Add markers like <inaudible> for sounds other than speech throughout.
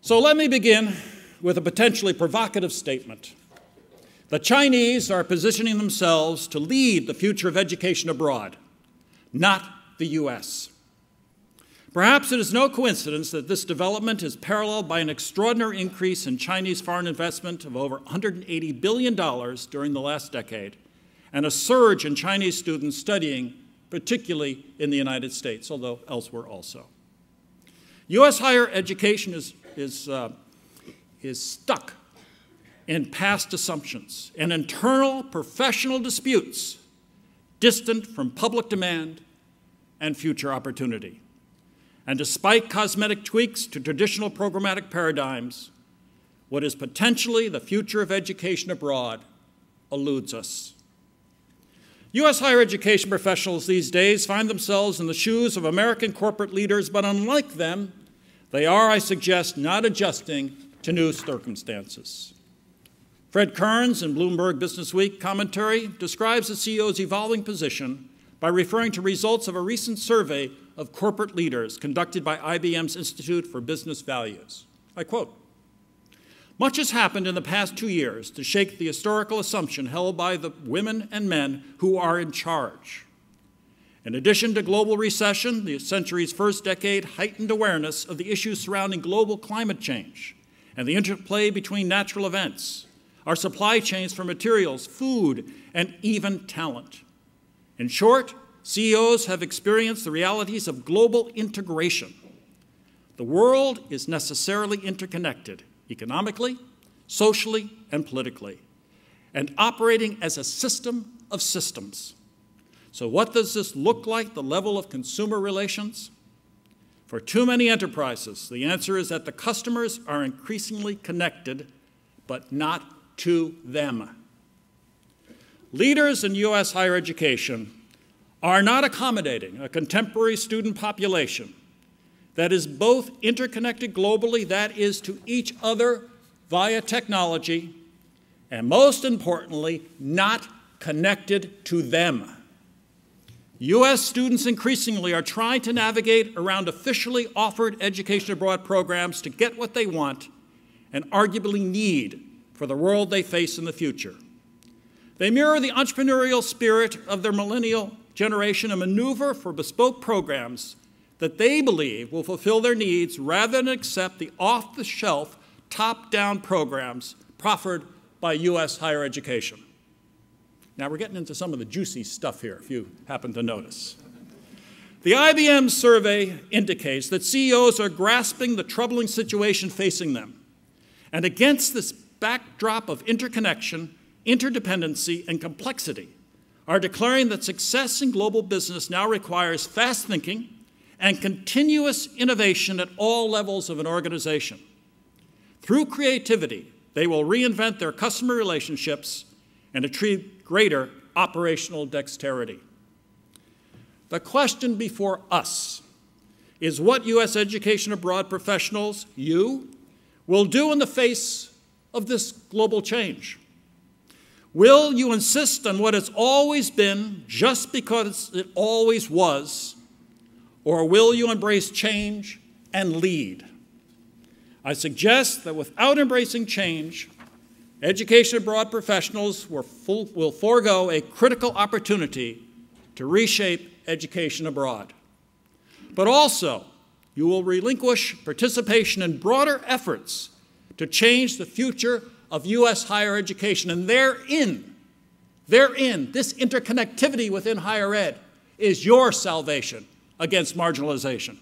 So let me begin with a potentially provocative statement. The Chinese are positioning themselves to lead the future of education abroad, not the U.S. Perhaps it is no coincidence that this development is paralleled by an extraordinary increase in Chinese foreign investment of over $180 billion during the last decade, and a surge in Chinese students studying, particularly in the United States, although elsewhere also. U.S. higher education is, is, uh, is stuck in past assumptions and internal professional disputes distant from public demand and future opportunity. And despite cosmetic tweaks to traditional programmatic paradigms, what is potentially the future of education abroad eludes us. U.S. higher education professionals these days find themselves in the shoes of American corporate leaders, but unlike them, they are, I suggest, not adjusting to new circumstances. Fred Kearns in Bloomberg Businessweek commentary describes the CEO's evolving position by referring to results of a recent survey of corporate leaders conducted by IBM's Institute for Business Values. I quote Much has happened in the past two years to shake the historical assumption held by the women and men who are in charge. In addition to global recession, the century's first decade heightened awareness of the issues surrounding global climate change and the interplay between natural events, our supply chains for materials, food, and even talent. In short, CEOs have experienced the realities of global integration. The world is necessarily interconnected economically, socially, and politically, and operating as a system of systems. So, what does this look like, the level of consumer relations? For too many enterprises, the answer is that the customers are increasingly connected, but not to them. Leaders in U.S. higher education are not accommodating a contemporary student population that is both interconnected globally, that is, to each other via technology, and most importantly, not connected to them. U.S. students increasingly are trying to navigate around officially offered education abroad programs to get what they want and arguably need for the world they face in the future. They mirror the entrepreneurial spirit of their millennial generation and maneuver for bespoke programs that they believe will fulfill their needs rather than accept the off the shelf, top down programs proffered by U.S. higher education. Now, we're getting into some of the juicy stuff here, if you happen to notice. The IBM survey indicates that CEOs are grasping the troubling situation facing them. And against this backdrop of interconnection, interdependency, and complexity, are declaring that success in global business now requires fast thinking and continuous innovation at all levels of an organization. Through creativity, they will reinvent their customer relationships and achieve greater operational dexterity. The question before us is what U.S. education abroad professionals, you, will do in the face of this global change. Will you insist on what has always been just because it always was? Or will you embrace change and lead? I suggest that without embracing change, education abroad professionals will, will forego a critical opportunity to reshape education abroad. But also, you will relinquish participation in broader efforts to change the future of U.S. higher education. And therein, therein, this interconnectivity within higher ed is your salvation against marginalization.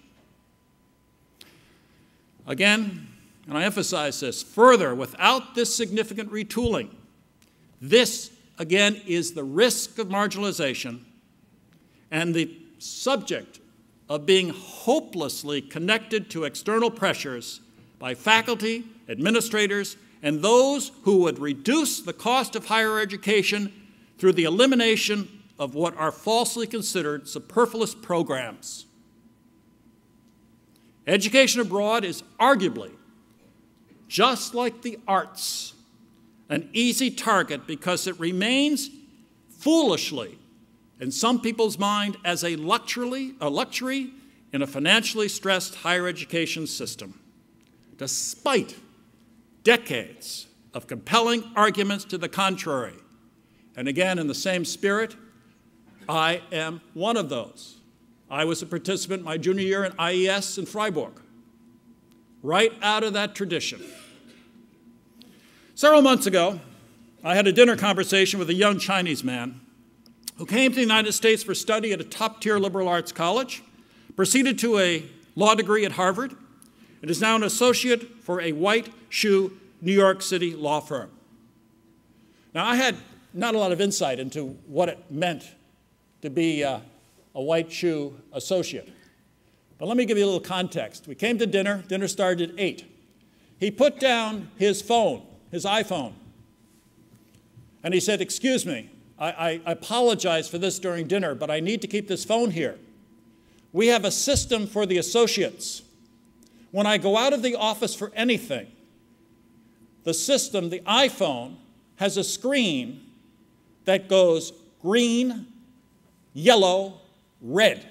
Again, and I emphasize this further, without this significant retooling, this again is the risk of marginalization and the subject of being hopelessly connected to external pressures by faculty, administrators, and those who would reduce the cost of higher education through the elimination of what are falsely considered superfluous programs. Education abroad is arguably, just like the arts, an easy target because it remains foolishly, in some people's mind, as a luxury, a luxury in a financially stressed higher education system. despite decades of compelling arguments to the contrary. And again, in the same spirit, I am one of those. I was a participant my junior year in IES in Freiburg, right out of that tradition. Several months ago, I had a dinner conversation with a young Chinese man who came to the United States for study at a top tier liberal arts college, proceeded to a law degree at Harvard, and is now an associate for a white shoe New York City law firm. Now, I had not a lot of insight into what it meant to be uh, a white shoe associate. But let me give you a little context. We came to dinner, dinner started at 8. He put down his phone, his iPhone, and he said, Excuse me, I, I, apologize for this during dinner, but I need to keep this phone here. We have a system for the associates. When I go out of the office for anything, the system, the iPhone, has a screen that goes green, yellow, red.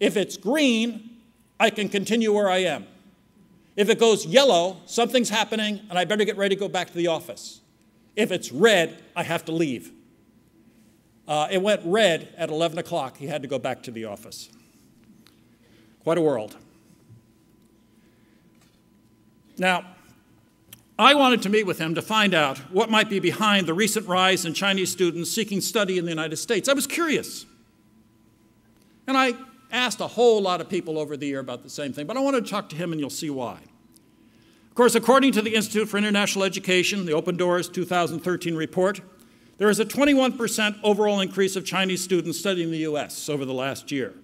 If it's green, I can continue where I am. If it goes yellow, something's happening and I better get ready to go back to the office. If it's red, I have to leave. Uh, it went red at 11 o'clock. He had to go back to the office. Quite a world. Now, I wanted to meet with him to find out what might be behind the recent rise in Chinese students seeking study in the United States. I was curious. And I asked a whole lot of people over the year about the same thing, but I wanted to talk to him and you'll see why Of course, according to the Institute for International Education, the Open Doors 2013 report, there is a 21% overall increase of Chinese students studying in the US over the last year,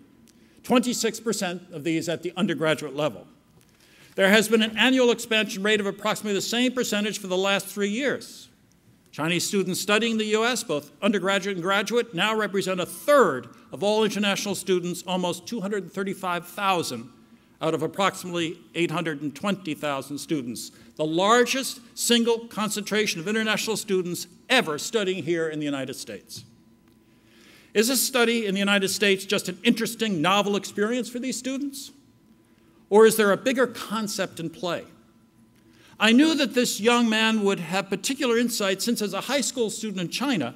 26% of these at the undergraduate level. There has been an annual expansion rate of approximately the same percentage for the last three years. Chinese students studying in the US, both undergraduate and graduate, now represent a third of all international students, almost 235,000 out of approximately 820,000 students, the largest single concentration of international students ever studying here in the United States. Is this study in the United States just an interesting, novel experience for these students? Or is there a bigger concept in play? I knew that this young man would have particular insight since, as a high school student in China,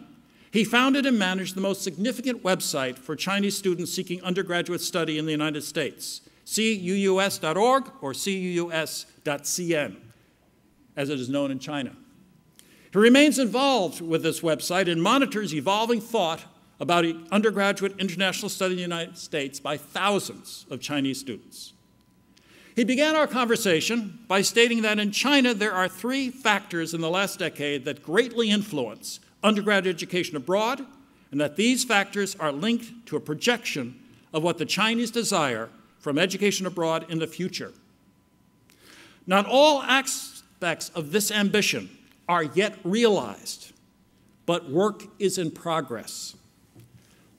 he founded and managed the most significant website for Chinese students seeking undergraduate study in the United States cuus.org or cuus.cn, as it is known in China. He remains involved with this website and monitors evolving thought about undergraduate international study in the United States by thousands of Chinese students. He began our conversation by stating that in China there are three factors in the last decade that greatly influence undergraduate education abroad, and that these factors are linked to a projection of what the Chinese desire from education abroad in the future. Not all aspects of this ambition are yet realized, but work is in progress.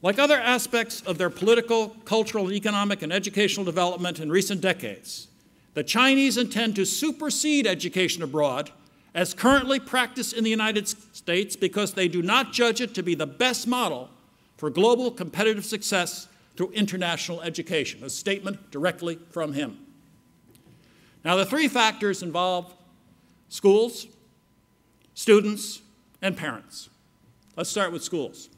Like other aspects of their political, cultural, economic, and educational development in recent decades, the Chinese intend to supersede education abroad as currently practiced in the United States because they do not judge it to be the best model for global competitive success through international education, a statement directly from him. Now, the three factors involve schools, students, and parents. Let's start with schools.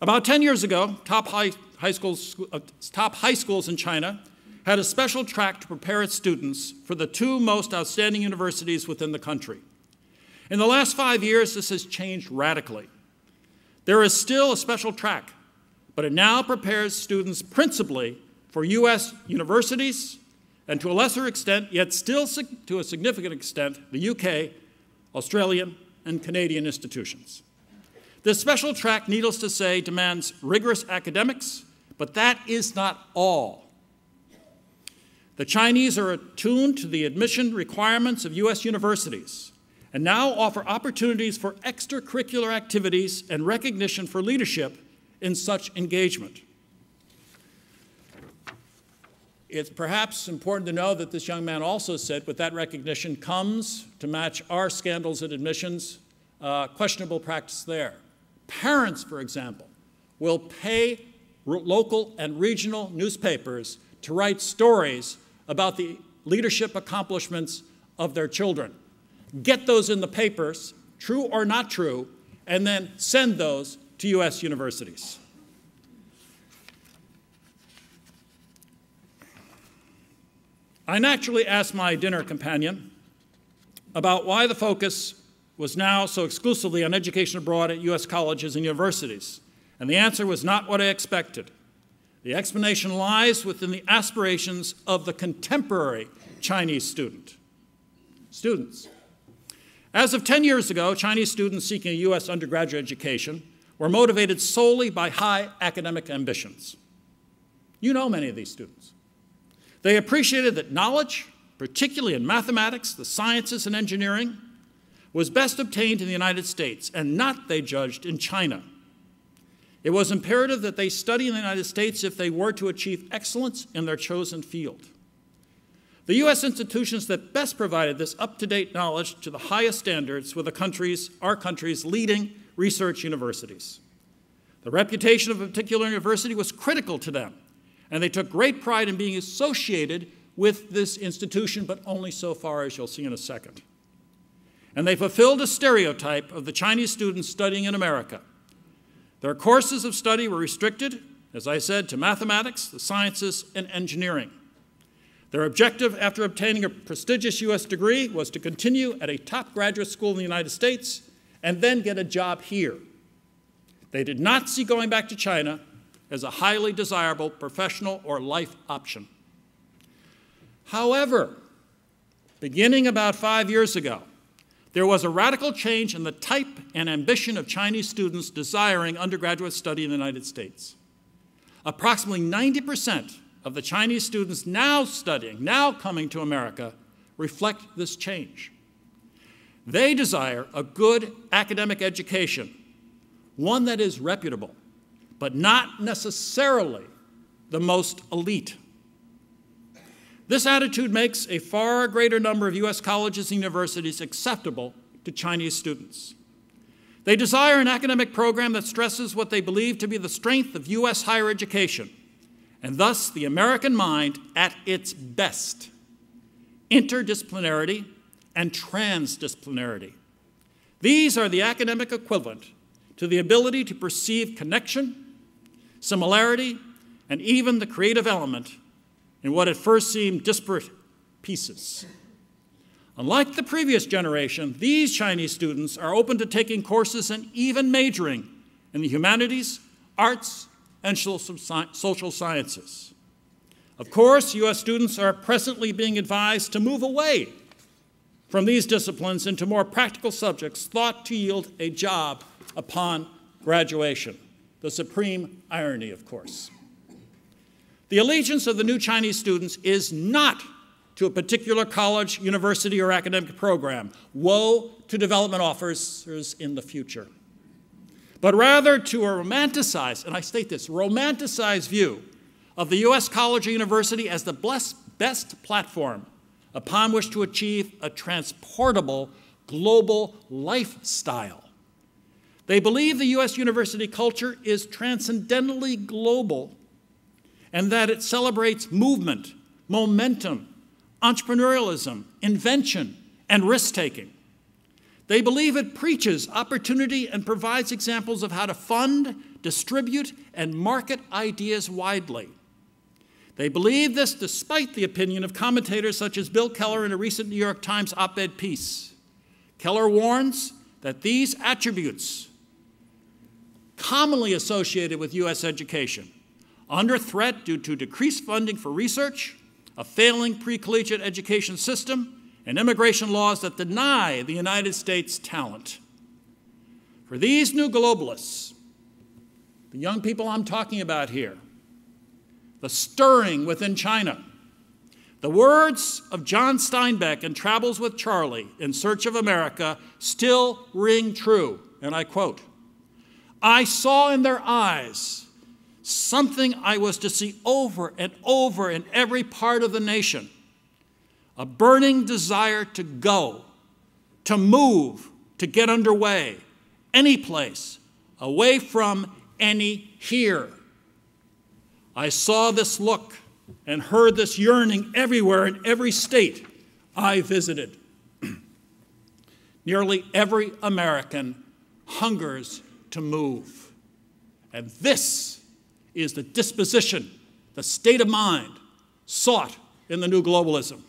About 10 years ago, top high, high, schools, uh, top high schools in China had a special track to prepare its students for the two most outstanding universities within the country. In the last five years, this has changed radically. There is still a special track but it now prepares students principally for U.S. universities and to a lesser extent, yet still to a significant extent, the UK, Australian, and Canadian institutions. This special track, needless to say, demands rigorous academics, but that is not all. The Chinese are attuned to the admission requirements of U.S. universities and now offer opportunities for extracurricular activities and recognition for leadership in such engagement. It's perhaps important to know that this young man also said, with that recognition comes to match our scandals and admissions, uh, questionable practice there. Parents, for example, will pay local and regional newspapers to write stories about the leadership accomplishments of their children. Get those in the papers, true or not true, and then send those to U.S. universities. I naturally asked my dinner companion about why the focus was now so exclusively on education abroad at U.S. colleges and universities, and the answer was not what I expected. The explanation lies within the aspirations of the contemporary Chinese student. Students. As of 10 years ago, Chinese students seeking a U.S. undergraduate education were motivated solely by high academic ambitions. You know many of these students. They appreciated that knowledge, particularly in mathematics, the sciences, and engineering, was best obtained in the United States and not, they judged, in China. It was imperative that they study in the United States if they were to achieve excellence in their chosen field. The U.S. institutions that best provided this up to date knowledge to the highest standards were the country's, our country's leading research universities. The reputation of a particular university was critical to them, and they took great pride in being associated with this institution, but only so far, as you'll see in a second. And they fulfilled a stereotype of the Chinese students studying in America. Their courses of study were restricted, as I said, to mathematics, the sciences, and engineering. Their objective after obtaining a prestigious U.S. degree was to continue at a top graduate school in the United States and then get a job here. They did not see going back to China as a highly desirable professional or life option. However, beginning about five years ago, there was a radical change in the type and ambition of Chinese students desiring undergraduate study in the United States. Approximately 90% of the Chinese students now studying, now coming to America, reflect this change. They desire a good academic education, one that is reputable, but not necessarily the most elite. This attitude makes a far greater number of U.S. colleges and universities acceptable to Chinese students. They desire an academic program that stresses what they believe to be the strength of U.S. higher education, and thus the American mind at its best interdisciplinarity and transdisciplinarity. These are the academic equivalent to the ability to perceive connection, similarity, and even the creative element in what at first seemed disparate pieces. Unlike the previous generation, these Chinese students are open to taking courses and even majoring in the humanities, arts, and social sciences. Of course, U.S. students are presently being advised to move away from these disciplines into more practical subjects thought to yield a job upon graduation. The supreme irony, of course. The allegiance of the new Chinese students is not to a particular college, university, or academic program. Woe to development officers in the future. But rather to a romanticized, and I state this, romanticized view of the U.S. college or university as the best platform upon which to achieve a transportable global lifestyle. They believe the U.S. university culture is transcendently global and that it celebrates movement, momentum, entrepreneurialism, invention, and risk taking. They believe it preaches opportunity and provides examples of how to fund, distribute, and market ideas widely. They believe this despite the opinion of commentators such as Bill Keller in a recent New York Times op ed piece. Keller warns that these attributes, commonly associated with U.S. education, under threat due to decreased funding for research, a failing pre collegiate education system, and immigration laws that deny the United States talent. For these new globalists, the young people I'm talking about here, the stirring within China, the words of John Steinbeck in Travels with Charley in Search of America still ring true, and I quote I saw in their eyes something I was to see over and over in every part of the nation a burning desire to go, to move, to get underway, any place, away from any here. I saw this look and heard this yearning everywhere in every state I visited. <clears throat> Nearly every American hungers to move. And this is the disposition, the state of mind sought in the new globalism.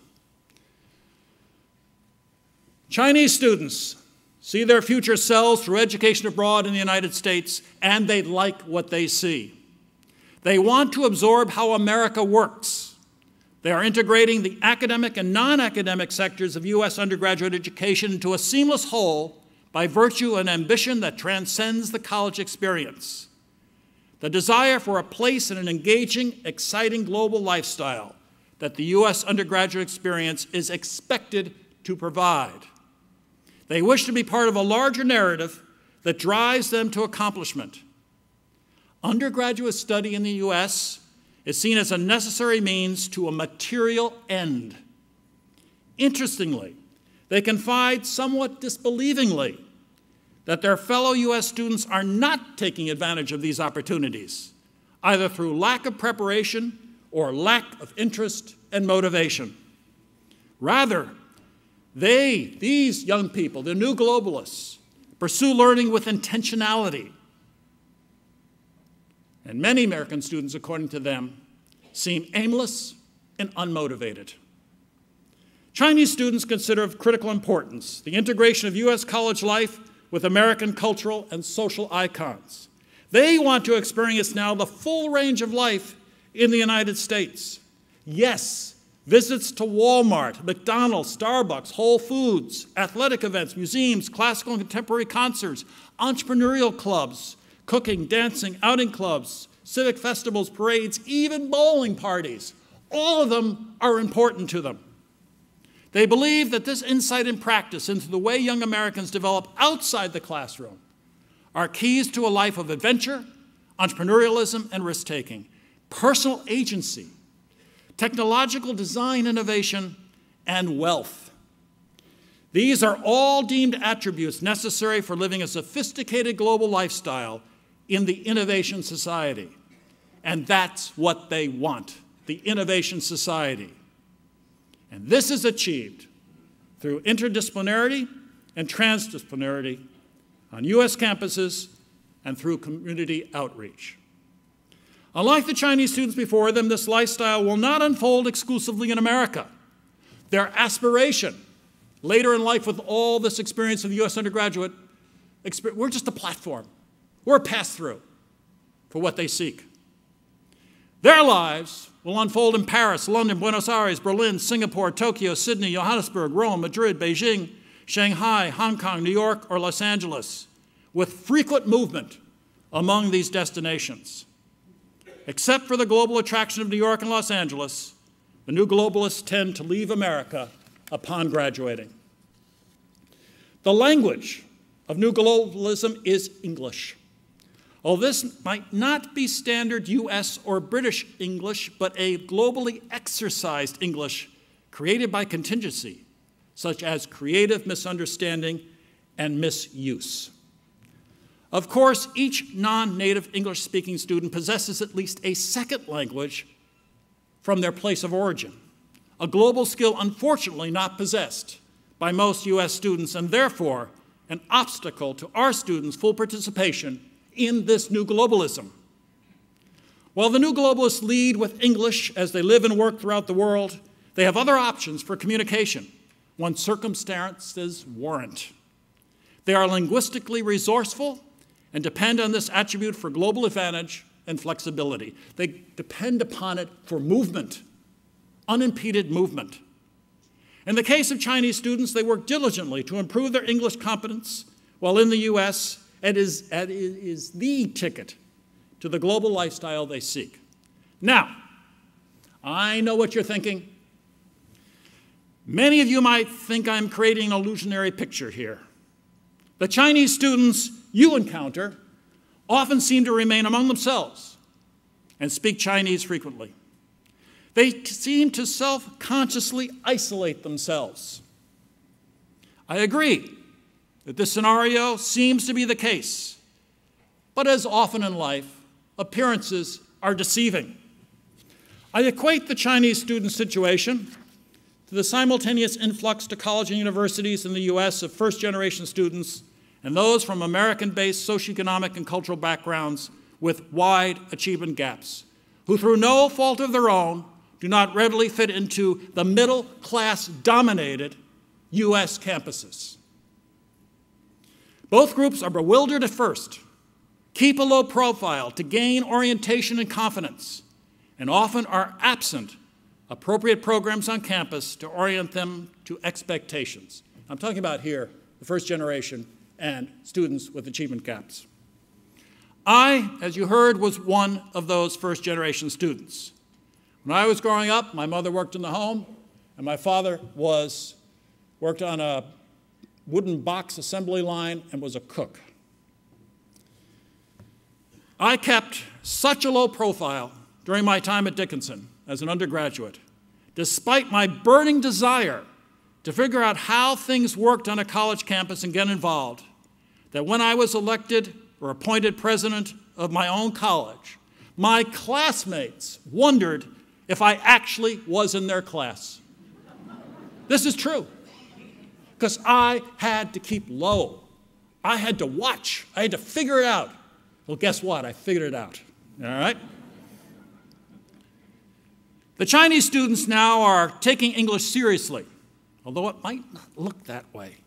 Chinese students see their future selves through education abroad in the United States, and they like what they see. They want to absorb how America works. They are integrating the academic and non academic sectors of U.S. undergraduate education into a seamless whole by virtue of an ambition that transcends the college experience. The desire for a place in an engaging, exciting global lifestyle that the U.S. undergraduate experience is expected to provide. They wish to be part of a larger narrative that drives them to accomplishment. Undergraduate study in the U.S. is seen as a necessary means to a material end. Interestingly, they confide somewhat disbelievingly that their fellow U.S. students are not taking advantage of these opportunities, either through lack of preparation or lack of interest and motivation. Rather, they, these young people, the new globalists, pursue learning with intentionality. And many American students, according to them, seem aimless and unmotivated. Chinese students consider of critical importance the integration of U.S. college life with American cultural and social icons. They want to experience now the full range of life in the United States. Yes, visits to Walmart, McDonald's, Starbucks, Whole Foods, athletic events, museums, classical and contemporary concerts, entrepreneurial clubs, cooking, dancing, outing clubs, civic festivals, parades, even bowling parties. All of them are important to them. They believe that this insight and practice into the way young Americans develop outside the classroom are keys to a life of adventure, entrepreneurialism, and risk taking, personal agency, technological design innovation, and wealth. These are all deemed attributes necessary for living a sophisticated global lifestyle in the innovation society. And that's what they want the innovation society. And this is achieved through interdisciplinarity and transdisciplinarity on U.S. campuses and through community outreach. Unlike the Chinese students before them, this lifestyle will not unfold exclusively in America. Their aspiration later in life with all this experience of the U.S. undergraduate, we're just a platform. We're a pass through for what they seek. Their lives will unfold in Paris, London, Buenos Aires, Berlin, Singapore, Tokyo, Sydney, Johannesburg, Rome, Madrid, Beijing, Shanghai, Hong Kong, New York, or Los Angeles, with frequent movement among these destinations. Except for the global attraction of New York and Los Angeles, the new globalists tend to leave America upon graduating. The language of new globalism is English. Although this might not be standard US or British English, but a globally exercised English created by contingency, such as creative misunderstanding and misuse. Of course, each non native English speaking student possesses at least a second language from their place of origin, a global skill unfortunately not possessed by most US students, and therefore an obstacle to our students' full participation in this new globalism. While the new globalists lead with English as they live and work throughout the world, they have other options for communication when circumstances warrant. They are linguistically resourceful and depend on this attribute for global advantage and flexibility. They depend upon it for movement, unimpeded movement. In the case of Chinese students, they work diligently to improve their English competence while in the U.S and is, and is the ticket to the global lifestyle they seek. Now, I know what you're thinking. Many of you might think I'm creating an illusionary picture here. The Chinese students you encounter often seem to remain among themselves and speak Chinese frequently. They seem to self consciously isolate themselves. I agree that this scenario seems to be the case. But as often in life, appearances are deceiving. I equate the Chinese student situation to the simultaneous influx to college and universities in the U.S. of first generation students and those from American based socioeconomic and cultural backgrounds with wide achievement gaps, who through no fault of their own do not readily fit into the middle class dominated U.S. campuses. Both groups are bewildered at first, keep a low profile to gain orientation and confidence, and often are absent appropriate programs on campus to orient them to expectations. I'm talking about here the first generation and students with achievement gaps. I, as you heard, was one of those first generation students. When I was growing up, my mother worked in the home, and my father was worked on a wooden box assembly line and was a cook. I kept such a low profile during my time at Dickinson as an undergraduate, despite my burning desire to figure out how things worked on a college campus and get involved, that when I was elected or appointed president of my own college, my classmates wondered if I actually was in their class. This is true. Because I had to keep low. I had to watch. I had to figure it out. Well, guess what? I figured it out. All right? The Chinese students now are taking English seriously, although it might not look that way,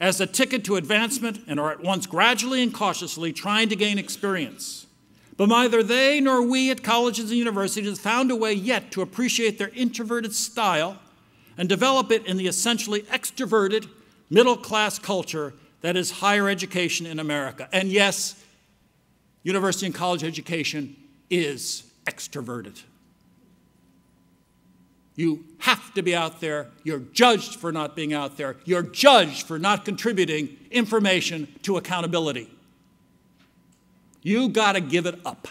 as a ticket to advancement and are at once gradually and cautiously trying to gain experience. But neither they nor we at colleges and universities have found a way yet to appreciate their introverted style and develop it in the essentially extroverted, middle class culture that is higher education in America. And yes, university and college education is extroverted. You have to be out there. You're judged for not being out there. You're judged for not contributing information to accountability. You got to give it up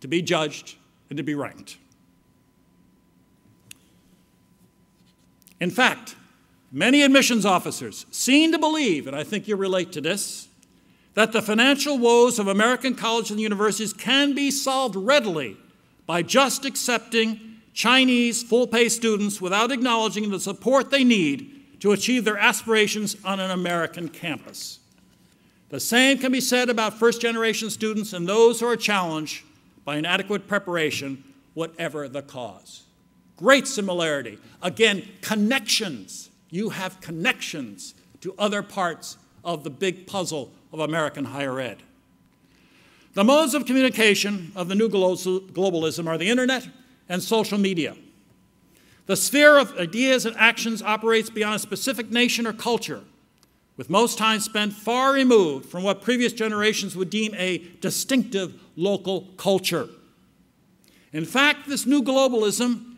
to be judged and to be ranked. In fact, many admissions officers seem to believe, and I think you relate to this, that the financial woes of American colleges and universities can be solved readily by just accepting Chinese full pay students without acknowledging the support they need to achieve their aspirations on an American campus. The same can be said about first generation students and those who are challenged by inadequate preparation, whatever the cause. Great similarity. Again, connections. You have connections to other parts of the big puzzle of American higher ed. The modes of communication of the new globalism are the internet and social media. The sphere of ideas and actions operates beyond a specific nation or culture with most time spent far removed from what previous generations would deem a distinctive local culture. In fact, this new globalism,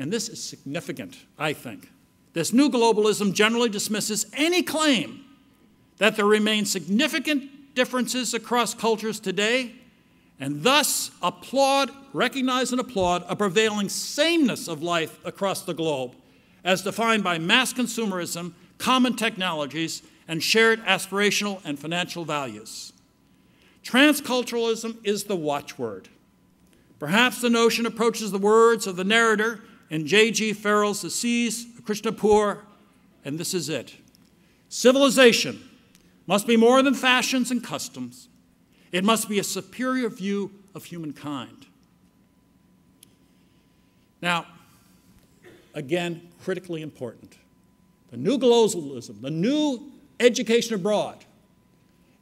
and this is significant, I think, this new globalism generally dismisses any claim that there remain significant differences across cultures today, and thus applaud, recognize, and applaud a prevailing sameness of life across the globe, as defined by mass consumerism common technologies, and shared aspirational and financial values. Transculturalism is the watchword. Perhaps the notion approaches the words of the narrator in J.G. Farrell's The Siege of Krishnapur, and this is it. Civilization must be more than fashions and customs. It must be a superior view of humankind. Now, again, critically important. The new globalism, the new education abroad,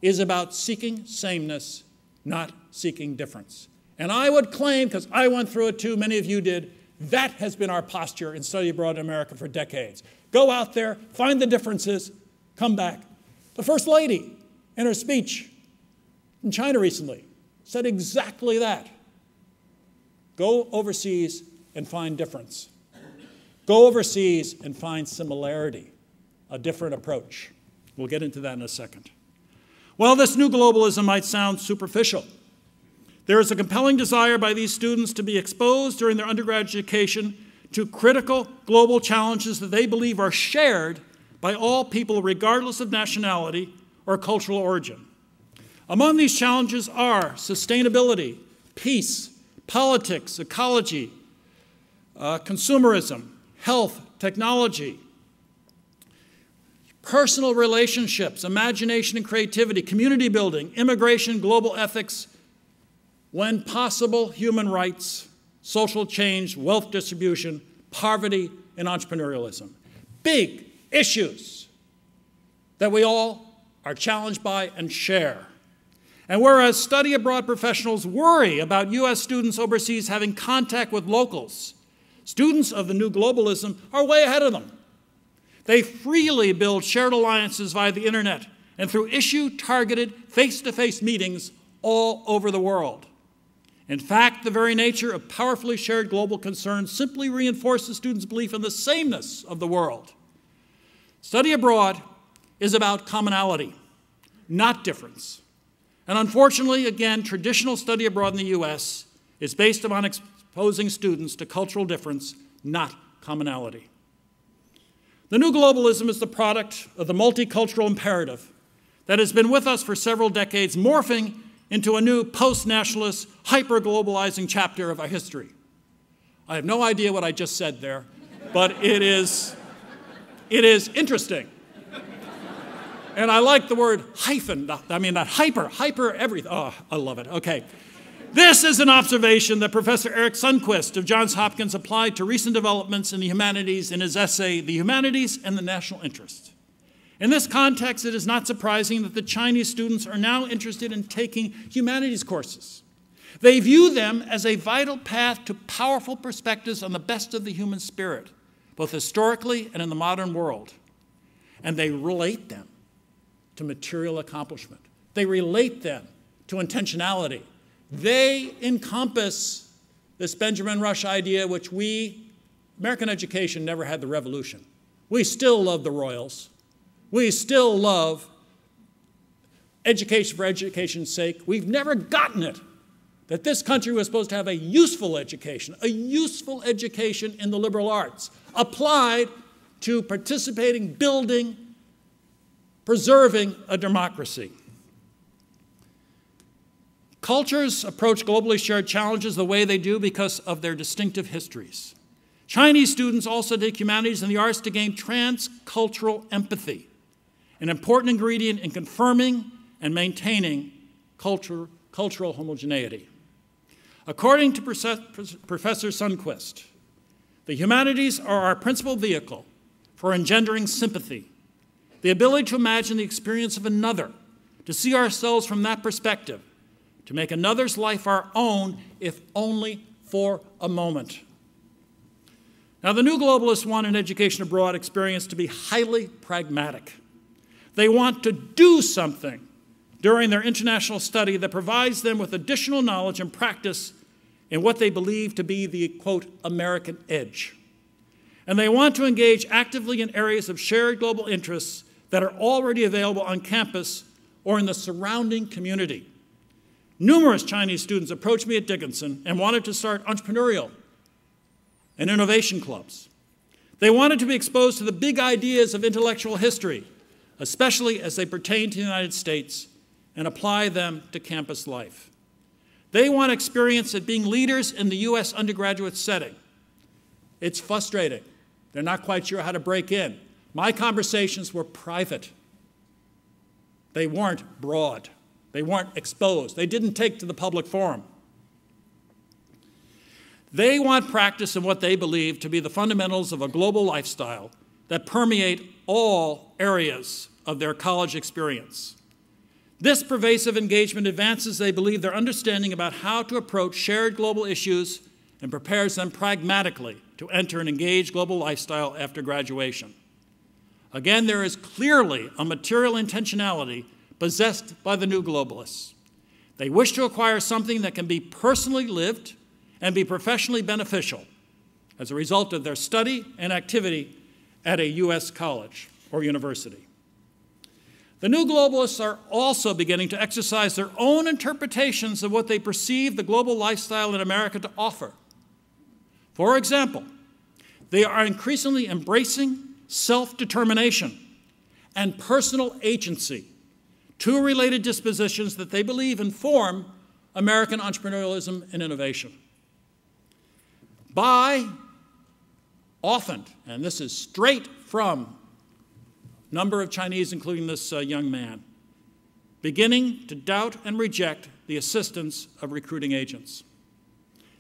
is about seeking sameness, not seeking difference. And I would claim, because I went through it too, many of you did, that has been our posture in study abroad in America for decades. Go out there, find the differences, come back. The First Lady, in her speech in China recently, said exactly that. Go overseas and find difference. Go overseas and find similarity, a different approach. We'll get into that in a second. Well, this new globalism might sound superficial. There is a compelling desire by these students to be exposed during their undergraduate education to critical global challenges that they believe are shared by all people, regardless of nationality or cultural origin. Among these challenges are sustainability, peace, politics, ecology, uh, consumerism, health, technology, personal relationships, imagination and creativity, community building, immigration, global ethics, when possible, human rights, social change, wealth distribution, poverty, and entrepreneurialism. Big issues that we all are challenged by and share. And whereas study abroad professionals worry about U.S. students overseas having contact with locals, students of the new globalism are way ahead of them. They freely build shared alliances via the internet and through issue targeted face to face meetings all over the world. In fact, the very nature of powerfully shared global concerns simply reinforces students' belief in the sameness of the world. Study abroad is about commonality, not difference. And unfortunately, again, traditional study abroad in the US is based upon exposing students to cultural difference, not commonality. The new globalism is the product of the multicultural imperative that has been with us for several decades, morphing into a new post nationalist, hyper globalizing chapter of our history. I have no idea what I just said there, but it is, it is interesting. And I like the word hyphen, I mean, that hyper, hyper everything. Oh, I love it. Okay. This is an observation that Professor Eric Sundquist of Johns Hopkins applied to recent developments in the humanities in his essay, The Humanities and the National Interest. In this context, it is not surprising that the Chinese students are now interested in taking humanities courses. They view them as a vital path to powerful perspectives on the best of the human spirit, both historically and in the modern world. And they relate them to material accomplishment. They relate them to intentionality. They encompass this Benjamin Rush idea, which we, American education, never had the revolution. We still love the Royals. We still love education for education's sake. We've never gotten it that this country was supposed to have a useful education, a useful education in the liberal arts, applied to participating, building, preserving a democracy. Cultures approach globally shared challenges the way they do because of their distinctive histories. Chinese students also take humanities and the arts to gain transcultural empathy an important ingredient in confirming and maintaining culture, cultural homogeneity. According to Professor Sundquist, the humanities are our principal vehicle for engendering sympathy, the ability to imagine the experience of another, to see ourselves from that perspective, to make another's life our own, if only for a moment. Now, the new globalists want an education abroad experience to be highly pragmatic. They want to do something during their international study that provides them with additional knowledge and practice in what they believe to be the, quote, American edge. And they want to engage actively in areas of shared global interests that are already available on campus or in the surrounding community. Numerous Chinese students approached me at Dickinson and wanted to start entrepreneurial and innovation clubs. They wanted to be exposed to the big ideas of intellectual history especially as they pertain to the United States, and apply them to campus life. They want experience at being leaders in the U.S. undergraduate setting. It's frustrating. They're not quite sure how to break in. My conversations were private. They weren't broad. They weren't exposed. They didn't take to the public forum. They want practice in what they believe to be the fundamentals of a global lifestyle that permeate all areas of their college experience. This pervasive engagement advances, they believe, their understanding about how to approach shared global issues and prepares them pragmatically to enter an engaged global lifestyle after graduation. Again, there is clearly a material intentionality possessed by the new globalists. They wish to acquire something that can be personally lived and be professionally beneficial as a result of their study and activity at a U.S. college or university. The new globalists are also beginning to exercise their own interpretations of what they perceive the global lifestyle in America to offer. For example, they are increasingly embracing self determination and personal agency, two related dispositions that they believe inform American entrepreneurialism and innovation. by often, and this is straight from a number of Chinese, including this uh, young man, beginning to doubt and reject the assistance of recruiting agents.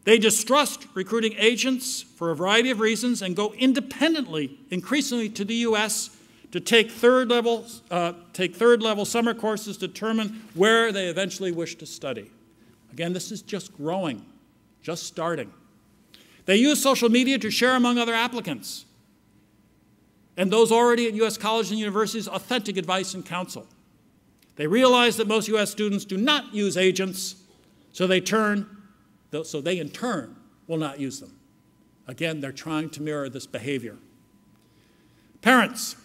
They distrust recruiting agents for a variety of reasons and go independently, increasingly, to the U.S. to take third level, uh, take third level summer courses, determine where they eventually wish to study. Again, this is just growing, just starting. They use social media to share among other applicants and those already at U.S. colleges and universities authentic advice and counsel. They realize that most U.S. students do not use agents, so they turn, so they in turn will not use them. Again, they're trying to mirror this behavior. Parents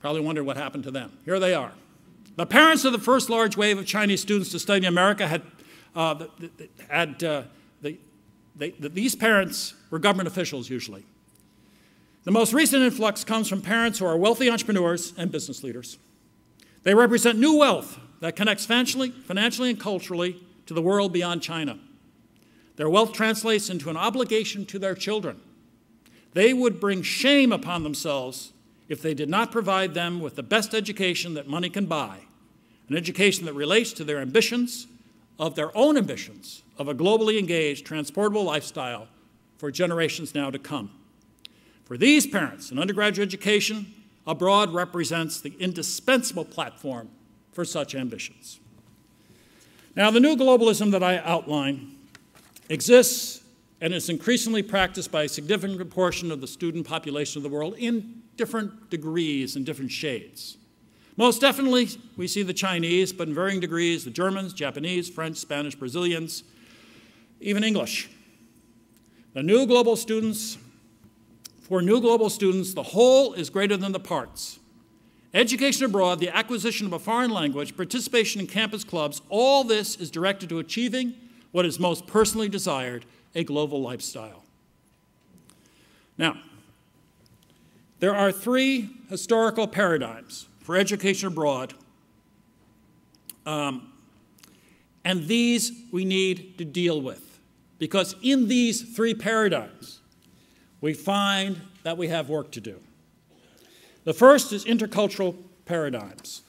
probably wonder what happened to them. Here they are. The parents of the first large wave of Chinese students to study in America had, uh, had uh, they, these parents were government officials usually. The most recent influx comes from parents who are wealthy entrepreneurs and business leaders. They represent new wealth that connects financially, financially and culturally to the world beyond China. Their wealth translates into an obligation to their children. They would bring shame upon themselves if they did not provide them with the best education that money can buy, an education that relates to their ambitions, of their own ambitions, of a globally engaged, transportable lifestyle for generations now to come. For these parents, an undergraduate education abroad represents the indispensable platform for such ambitions. Now, the new globalism that I outline exists and is increasingly practiced by a significant proportion of the student population of the world in different degrees and different shades. Most definitely, we see the Chinese, but in varying degrees, the Germans, Japanese, French, Spanish, Brazilians, even English. The new global students for new global students, the whole is greater than the parts. Education abroad, the acquisition of a foreign language, participation in campus clubs, all this is directed to achieving what is most personally desired a global lifestyle. Now, there are three historical paradigms for education abroad, um, and these we need to deal with. Because in these three paradigms, we find that we have work to do. The first is intercultural paradigms.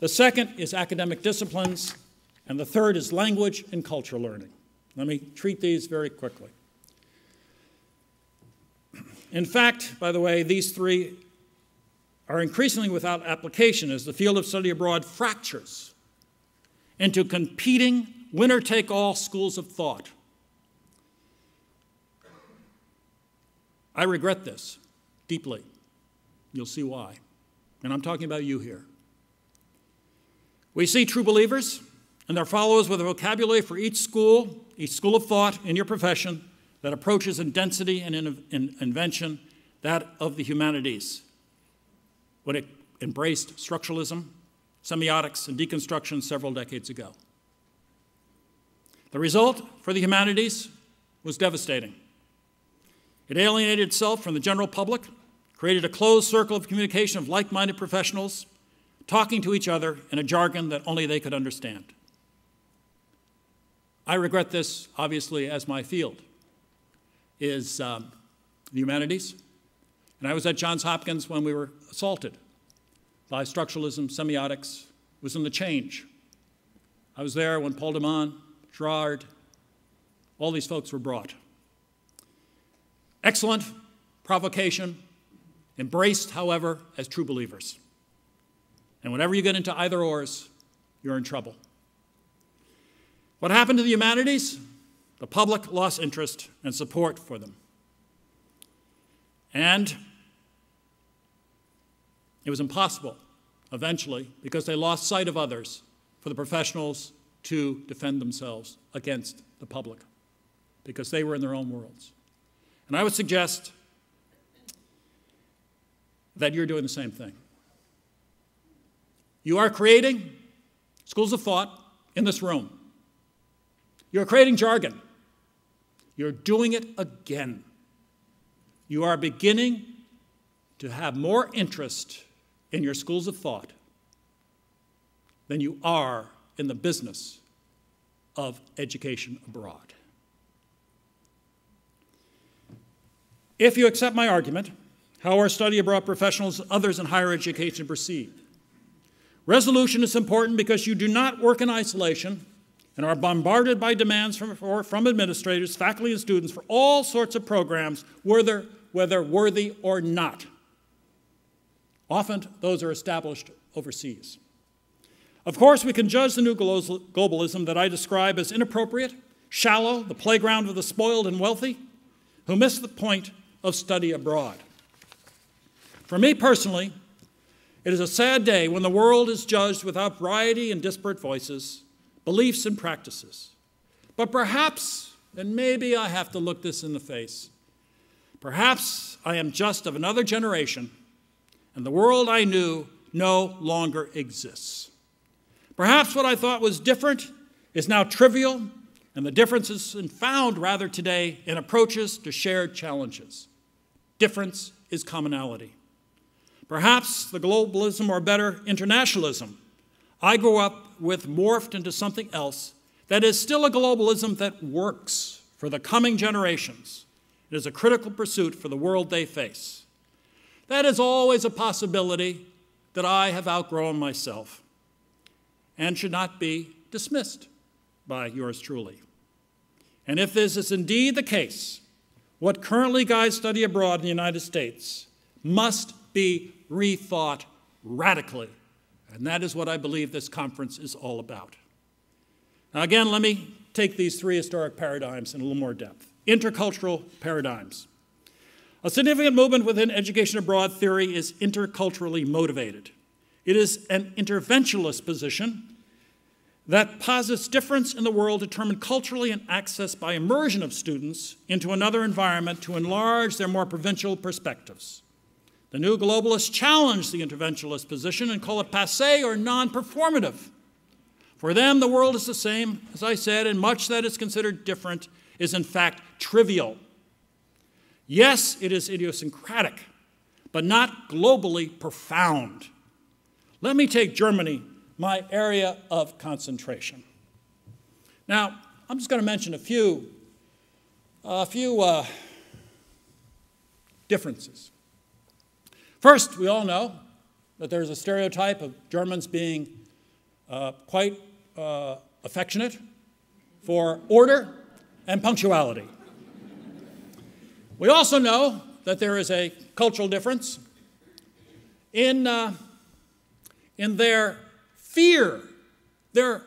The second is academic disciplines. And the third is language and culture learning. Let me treat these very quickly. In fact, by the way, these three are increasingly without application as the field of study abroad fractures into competing winner take all schools of thought I regret this deeply. You'll see why. And I'm talking about you here. We see true believers and their followers with a vocabulary for each school, each school of thought in your profession that approaches in density and in, in invention that of the humanities. When it embraced structuralism, semiotics, and deconstruction several decades ago. The result for the humanities was devastating. It alienated itself from the general public, created a closed circle of communication of like minded professionals talking to each other in a jargon that only they could understand. I regret this, obviously, as my field is um, the humanities. And I was at Johns Hopkins when we were assaulted by structuralism, semiotics. Was in the change. I was there when Paul de Man, Girard, all these folks were brought. Excellent provocation, embraced, however, as true believers. And whenever you get into either ors, you're in trouble. What happened to the humanities? The public lost interest and support for them. And it was impossible eventually because they lost sight of others for the professionals to defend themselves against the public because they were in their own worlds. And I would suggest that you're doing the same thing. You are creating schools of thought in this room. You're creating jargon. You're doing it again. You are beginning to have more interest in your schools of thought than you are in the business of education abroad. If you accept my argument, how are study abroad professionals others in higher education perceived? Resolution is important because you do not work in isolation and are bombarded by demands from, from administrators, faculty, and students for all sorts of programs, whether, whether worthy or not. Often, those are established overseas. Of course, we can judge the new globalism that I describe as inappropriate, shallow, the playground of the spoiled and wealthy, who miss the point of study abroad. For me personally, it is a sad day when the world is judged without variety and disparate voices, beliefs and practices. But perhaps, and maybe I have to look this in the face, perhaps I am just of another generation, and the world I knew no longer exists. Perhaps what I thought was different is now trivial, and the difference is found rather today in approaches to shared challenges. Difference is commonality. Perhaps the globalism, or better, internationalism, I grew up with morphed into something else that is still a globalism that works for the coming generations. It is a critical pursuit for the world they face. That is always a possibility that I have outgrown myself and should not be dismissed by yours truly. And if this is indeed the case, what currently guides study abroad in the United States must be rethought radically. And that is what I believe this conference is all about. Now, again, let me take these three historic paradigms in a little more depth. Intercultural paradigms. A significant movement within education abroad theory is interculturally motivated. It is an interventionist position that posits difference in the world determined culturally and accessed by immersion of students into another environment to enlarge their more provincial perspectives. The new globalists challenge the interventionist position and call it passe or non performative. For them, the world is the same, as I said, and much that is considered different is in fact trivial. Yes, it is idiosyncratic, but not globally profound. Let me take Germany, my area of concentration. Now, I'm just going to mention a few, a few uh, differences. First, we all know that there's a stereotype of Germans being uh, quite uh, affectionate for order and punctuality. We also know that there is a cultural difference in, uh, in their fear, their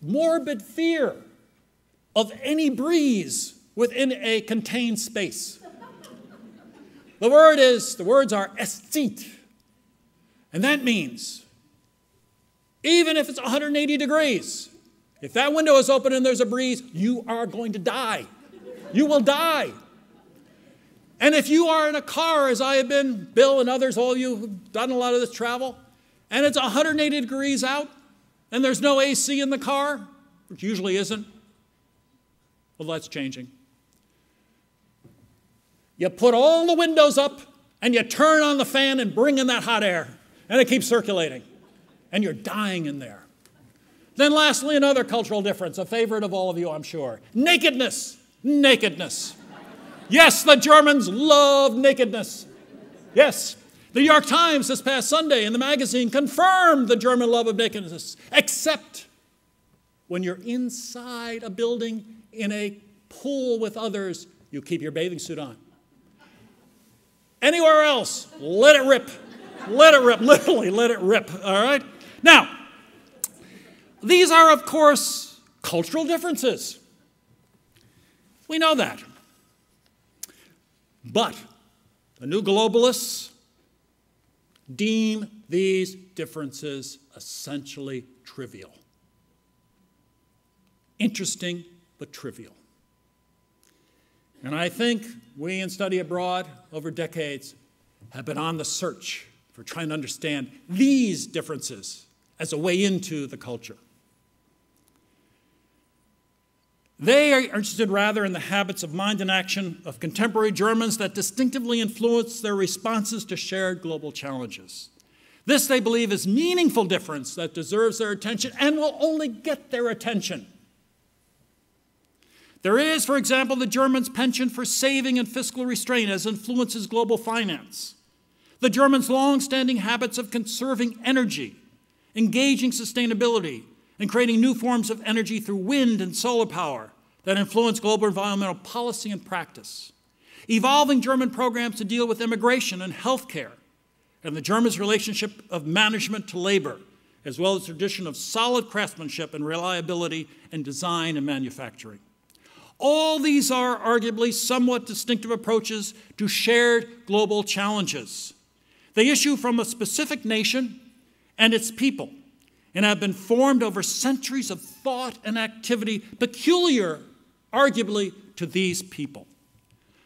morbid fear of any breeze within a contained space. The word is, the words are es zieht. And that means, even if it's 180 degrees, if that window is open and there's a breeze, you are going to die. You will die. And if you are in a car, as I have been, Bill and others, all you who've done a lot of this travel, and it's 180 degrees out, and there's no AC in the car, which usually isn't, well, that's changing. You put all the windows up and you turn on the fan and bring in that hot air, and it keeps circulating, and you're dying in there. Then, lastly, another cultural difference, a favorite of all of you, I'm sure nakedness. Nakedness. Yes, the Germans love nakedness. Yes. The New York Times this past Sunday in the magazine confirmed the German love of nakedness, except when you're inside a building in a pool with others, you keep your bathing suit on. Anywhere else, let it rip. Let it rip, <laughs> literally, let it rip, all right? Now, these are, of course, cultural differences. We know that. But the new globalists deem these differences essentially trivial. Interesting, but trivial. And I think we in Study Abroad over decades have been on the search for trying to understand these differences as a way into the culture. They are interested rather in the habits of mind and action of contemporary Germans that distinctively influence their responses to shared global challenges. This, they believe, is meaningful difference that deserves their attention and will only get their attention. There is, for example, the Germans' penchant for saving and fiscal restraint as influences global finance. The Germans' long-standing habits of conserving energy, engaging sustainability, and creating new forms of energy through wind and solar power that influence global environmental policy and practice. Evolving German programs to deal with immigration and healthcare, and the Germans' relationship of management to labor, as well as tradition of solid craftsmanship and reliability in design and manufacturing. All these are arguably somewhat distinctive approaches to shared global challenges. They issue from a specific nation and its people and have been formed over centuries of thought and activity peculiar, arguably, to these people.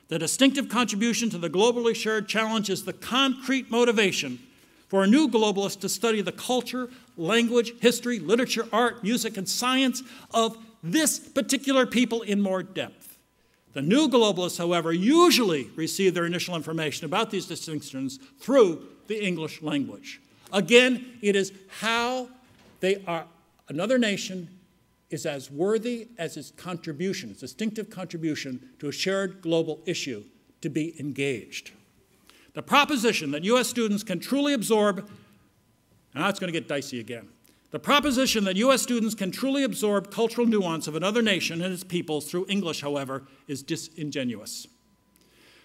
The distinctive contribution to the globally shared challenge is the concrete motivation for a new globalist to study the culture, language, history, literature, art, music, and science of this particular people in more depth. The new globalists, however, usually receive their initial information about these distinctions through the English language. Again, it is how they are, another nation is as worthy as its contribution, its distinctive contribution to a shared global issue to be engaged. The proposition that U.S. students can truly absorb, now it's going to get dicey again. The proposition that U.S. students can truly absorb cultural nuance of another nation and its peoples through English, however, is disingenuous.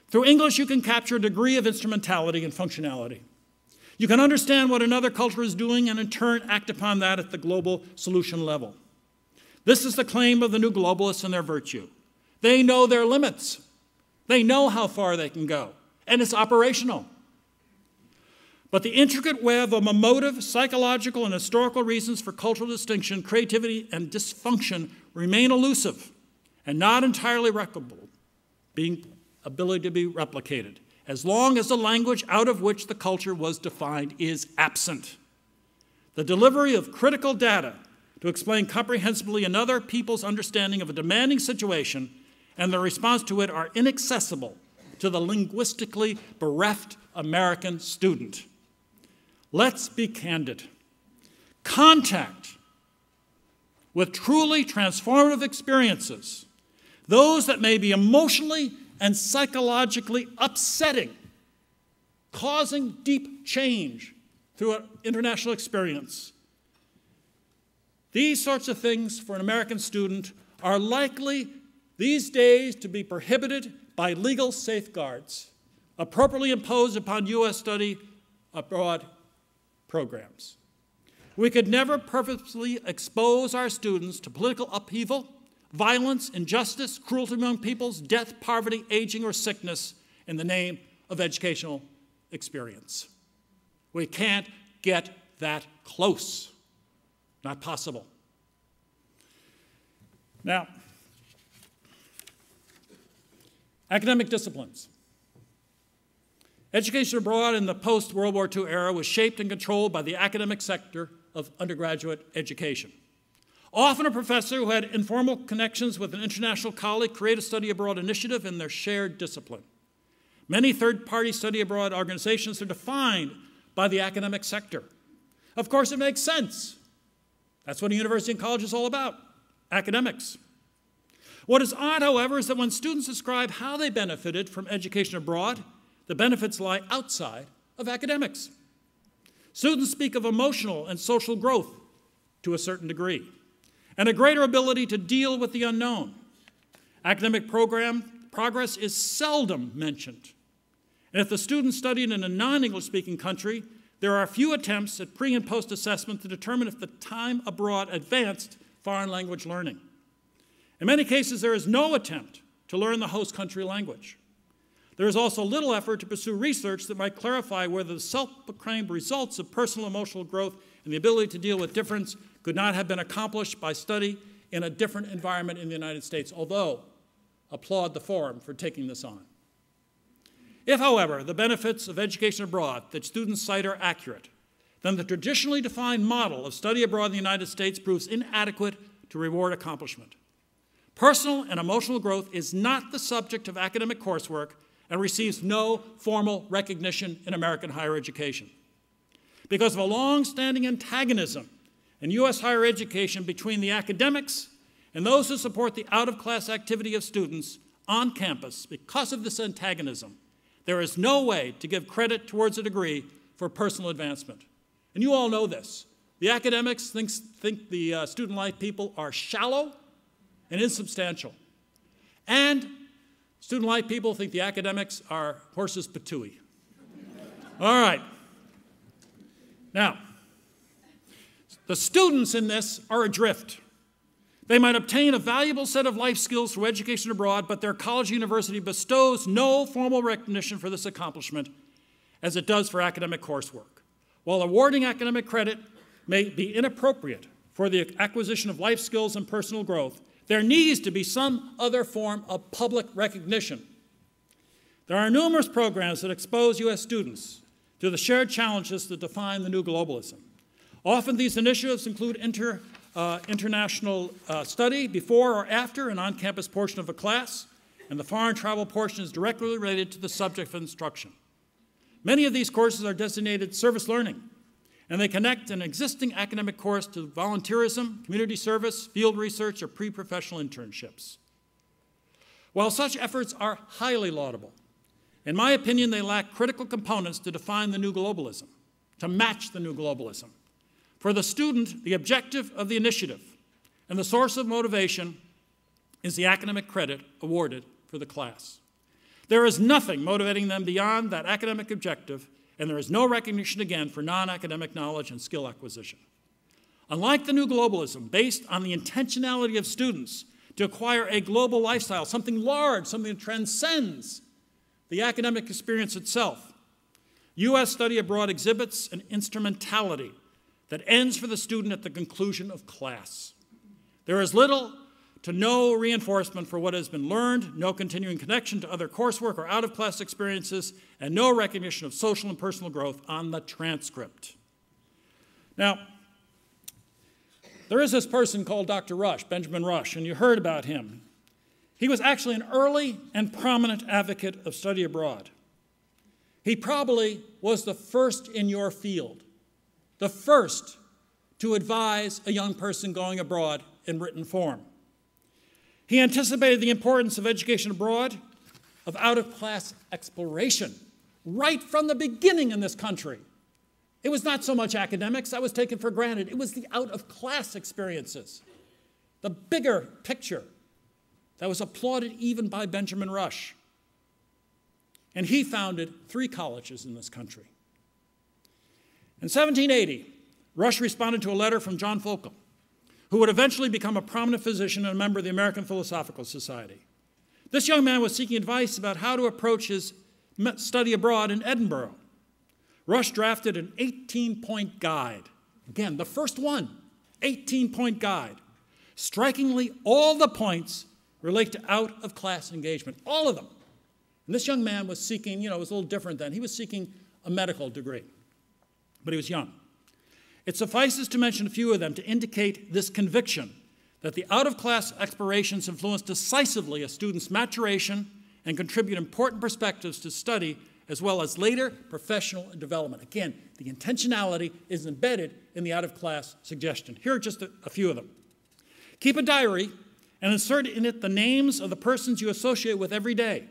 Through English, you can capture a degree of instrumentality and functionality. You can understand what another culture is doing and in turn act upon that at the global solution level. This is the claim of the new globalists and their virtue. They know their limits. They know how far they can go, and it's operational. But the intricate web of emotive, psychological, and historical reasons for cultural distinction, creativity, and dysfunction remain elusive and not entirely replicable, being ability to be replicated as long as the language out of which the culture was defined is absent. The delivery of critical data to explain comprehensibly another people's understanding of a demanding situation and the response to it are inaccessible to the linguistically bereft American student. Let's be candid. Contact with truly transformative experiences, those that may be emotionally and psychologically upsetting, causing deep change through an international experience. These sorts of things for an American student are likely these days to be prohibited by legal safeguards appropriately imposed upon U.S. study abroad programs. We could never purposely expose our students to political upheaval violence, injustice, cruelty among peoples, death, poverty, aging, or sickness in the name of educational experience. We can't get that close. Not possible. Now, academic disciplines. Education abroad in the post World War II era was shaped and controlled by the academic sector of undergraduate education. Often a professor who had informal connections with an international colleague create a study abroad initiative in their shared discipline. Many third-party study abroad organizations are defined by the academic sector. Of course, it makes sense. That's what a university and college is all about, academics. What is odd, however, is that when students describe how they benefited from education abroad, the benefits lie outside of academics. Students speak of emotional and social growth to a certain degree and a greater ability to deal with the unknown. Academic program progress is seldom mentioned. And if the student studied in a non-English speaking country, there are few attempts at pre and post assessment to determine if the time abroad advanced foreign language learning. In many cases, there is no attempt to learn the host country language. There is also little effort to pursue research that might clarify whether the self-proclaimed results of personal emotional growth and the ability to deal with difference could not have been accomplished by study in a different environment in the United States, although applaud the forum for taking this on. If, however, the benefits of education abroad that students cite are accurate, then the traditionally defined model of study abroad in the United States proves inadequate to reward accomplishment. Personal and emotional growth is not the subject of academic coursework and receives no formal recognition in American higher education. Because of a long-standing antagonism in U.S. higher education between the academics and those who support the out of class activity of students on campus because of this antagonism, there is no way to give credit towards a degree for personal advancement. And you all know this. The academics thinks, think the uh, student life people are shallow and insubstantial. And student life people think the academics are horses patooey. all right. Now, the students in this are adrift. They might obtain a valuable set of life skills through education abroad, but their college university bestows no formal recognition for this accomplishment as it does for academic coursework. While awarding academic credit may be inappropriate for the acquisition of life skills and personal growth, there needs to be some other form of public recognition. There are numerous programs that expose U.S. students to the shared challenges that define the new globalism. Often these initiatives include inter, uh, international uh, study before or after an on-campus portion of a class, and the foreign travel portion is directly related to the subject of instruction. Many of these courses are designated service learning, and they connect an existing academic course to volunteerism, community service, field research, or pre-professional internships. While such efforts are highly laudable, in my opinion, they lack critical components to define the new globalism, to match the new globalism. For the student, the objective of the initiative and the source of motivation is the academic credit awarded for the class. There is nothing motivating them beyond that academic objective, and there is no recognition again for non academic knowledge and skill acquisition. Unlike the new globalism, based on the intentionality of students to acquire a global lifestyle, something large, something that transcends the academic experience itself, U.S. study abroad exhibits an instrumentality that ends for the student at the conclusion of class. There is little to no reinforcement for what has been learned, no continuing connection to other coursework or out of class experiences, and no recognition of social and personal growth on the transcript. Now, there is this person called Dr. Rush, Benjamin Rush, and you heard about him. He was actually an early and prominent advocate of study abroad. He probably was the first in your field the first to advise a young person going abroad in written form. He anticipated the importance of education abroad, of out of class exploration, right from the beginning in this country. It was not so much academics, that was taken for granted. It was the out of class experiences, the bigger picture that was applauded even by Benjamin Rush. And he founded three colleges in this country in 1780, Rush responded to a letter from John Folcom, who would eventually become a prominent physician and a member of the American Philosophical Society. This young man was seeking advice about how to approach his study abroad in Edinburgh. Rush drafted an 18 point guide. Again, the first one, 18 point guide. Strikingly, all the points relate to out of class engagement, all of them. And this young man was seeking, you know, it was a little different then. He was seeking a medical degree but he was young. It suffices to mention a few of them to indicate this conviction that the out of class explorations influence decisively a student's maturation and contribute important perspectives to study as well as later professional development. Again, the intentionality is embedded in the out of class suggestion. Here are just a, a few of them. Keep a diary and insert in it the names of the persons you associate with every day,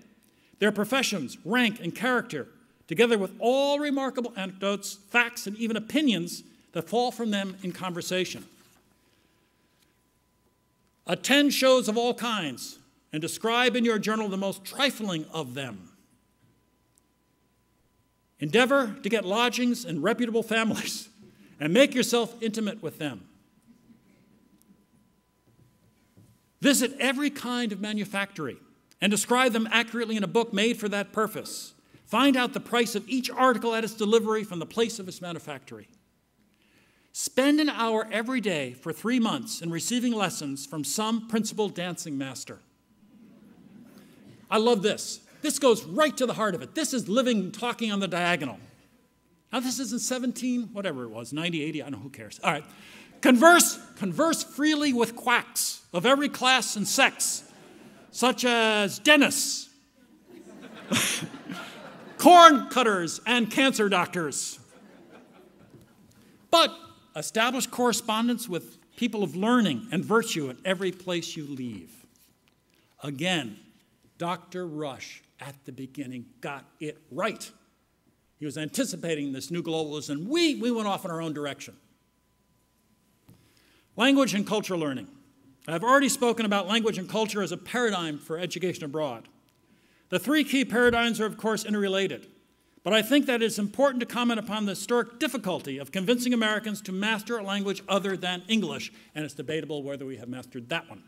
their professions, rank, and character, together with all remarkable anecdotes, facts, and even opinions that fall from them in conversation. Attend shows of all kinds and describe in your journal the most trifling of them. Endeavor to get lodgings in reputable families <laughs> and make yourself intimate with them. Visit every kind of manufactory and describe them accurately in a book made for that purpose. Find out the price of each article at its delivery from the place of its manufactory. Spend an hour every day for three months in receiving lessons from some principal dancing master. I love this. This goes right to the heart of it. This is living, talking on the diagonal. Now, this is in 17, whatever it was, 90, 80, I don't know, who cares. All right. Converse, converse freely with quacks of every class and sex, such as dentists. <laughs> corn cutters, and cancer doctors. But establish correspondence with people of learning and virtue at every place you leave. Again, Dr. Rush at the beginning got it right. He was anticipating this new globalism. We, we went off in our own direction. Language and culture learning. I've already spoken about language and culture as a paradigm for education abroad. The three key paradigms are, of course, interrelated. But I think that it's important to comment upon the historic difficulty of convincing Americans to master a language other than English, and it's debatable whether we have mastered that one.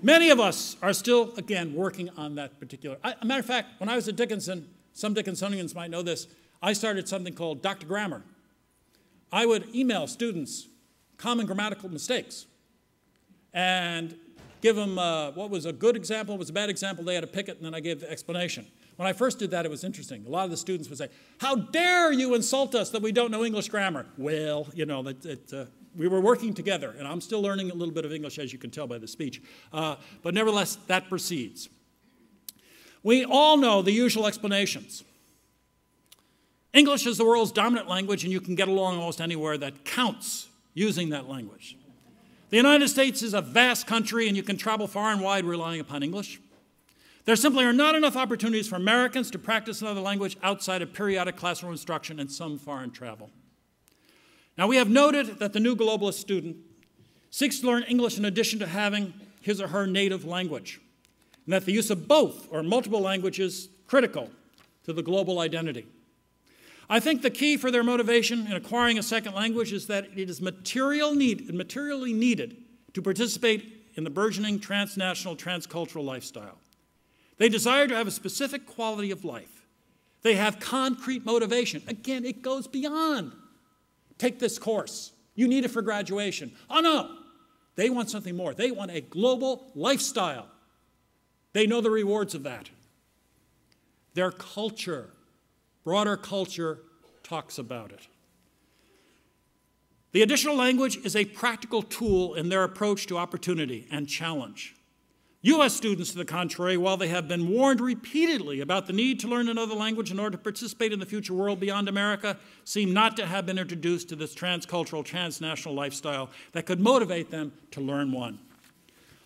Many of us are still, again, working on that particular. I, a matter of fact, when I was at Dickinson, some Dickinsonians might know this, I started something called Dr. Grammar. I would email students common grammatical mistakes and give them uh, what was a good example, what was a bad example, they had to pick it, and then I gave the explanation. When I first did that, it was interesting. A lot of the students would say, How dare you insult us that we don't know English grammar? Well, you know, it, it, uh, we were working together, and I'm still learning a little bit of English, as you can tell by the speech. Uh, but nevertheless, that proceeds. We all know the usual explanations. English is the world's dominant language, and you can get along almost anywhere that counts using that language. The United States is a vast country, and you can travel far and wide relying upon English. There simply are not enough opportunities for Americans to practice another language outside of periodic classroom instruction and some foreign travel. Now, we have noted that the new globalist student seeks to learn English in addition to having his or her native language, and that the use of both or multiple languages is critical to the global identity. I think the key for their motivation in acquiring a second language is that it is material need, materially needed to participate in the burgeoning transnational, transcultural lifestyle. They desire to have a specific quality of life. They have concrete motivation. Again, it goes beyond take this course. You need it for graduation. Oh no, they want something more. They want a global lifestyle. They know the rewards of that. Their culture, broader culture, talks about it. The additional language is a practical tool in their approach to opportunity and challenge. U.S. students, to the contrary, while they have been warned repeatedly about the need to learn another language in order to participate in the future world beyond America, seem not to have been introduced to this transcultural, transnational lifestyle that could motivate them to learn one.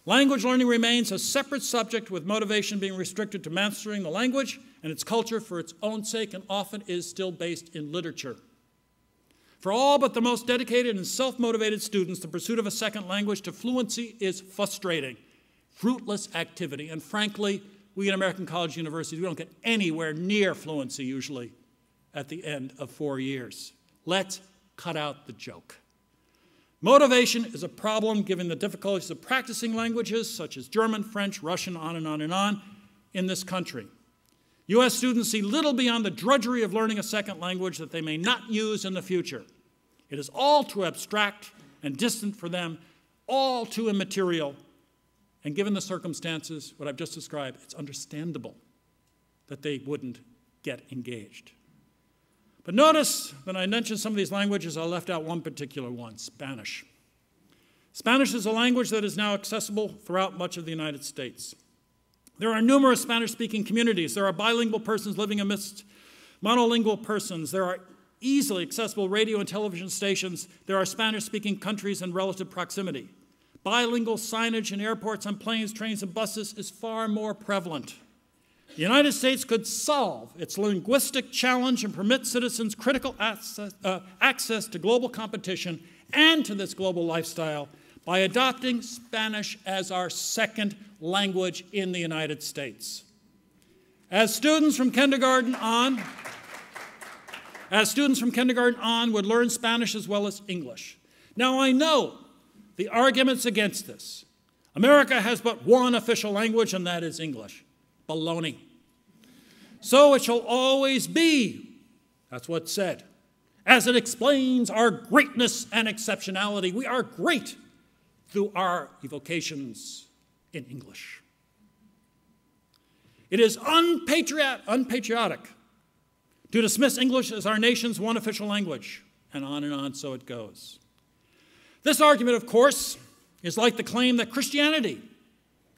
Language learning remains a separate subject, with motivation being restricted to mastering the language and its culture for its own sake, and often is still based in literature. For all but the most dedicated and self motivated students, the pursuit of a second language to fluency is frustrating fruitless activity. And frankly, we at American college universities, we don't get anywhere near fluency usually at the end of four years. Let's cut out the joke. Motivation is a problem given the difficulties of practicing languages such as German, French, Russian, on and on and on in this country. U.S. students see little beyond the drudgery of learning a second language that they may not use in the future. It is all too abstract and distant for them, all too immaterial and given the circumstances, what I've just described, it's understandable that they wouldn't get engaged. But notice that I mentioned some of these languages, I left out one particular one Spanish. Spanish is a language that is now accessible throughout much of the United States. There are numerous Spanish speaking communities. There are bilingual persons living amidst monolingual persons. There are easily accessible radio and television stations. There are Spanish speaking countries in relative proximity bilingual signage in airports, on planes, trains, and buses is far more prevalent. The United States could solve its linguistic challenge and permit citizens critical access, uh, access to global competition and to this global lifestyle by adopting Spanish as our second language in the United States. As students from kindergarten on, as students from kindergarten on would learn Spanish as well as English. Now I know the arguments against this. America has but one official language, and that is English. Baloney. So it shall always be. That's what's said. As it explains our greatness and exceptionality, we are great through our evocations in English. It is unpatriot, unpatriotic to dismiss English as our nation's one official language, and on and on, so it goes. This argument, of course, is like the claim that Christianity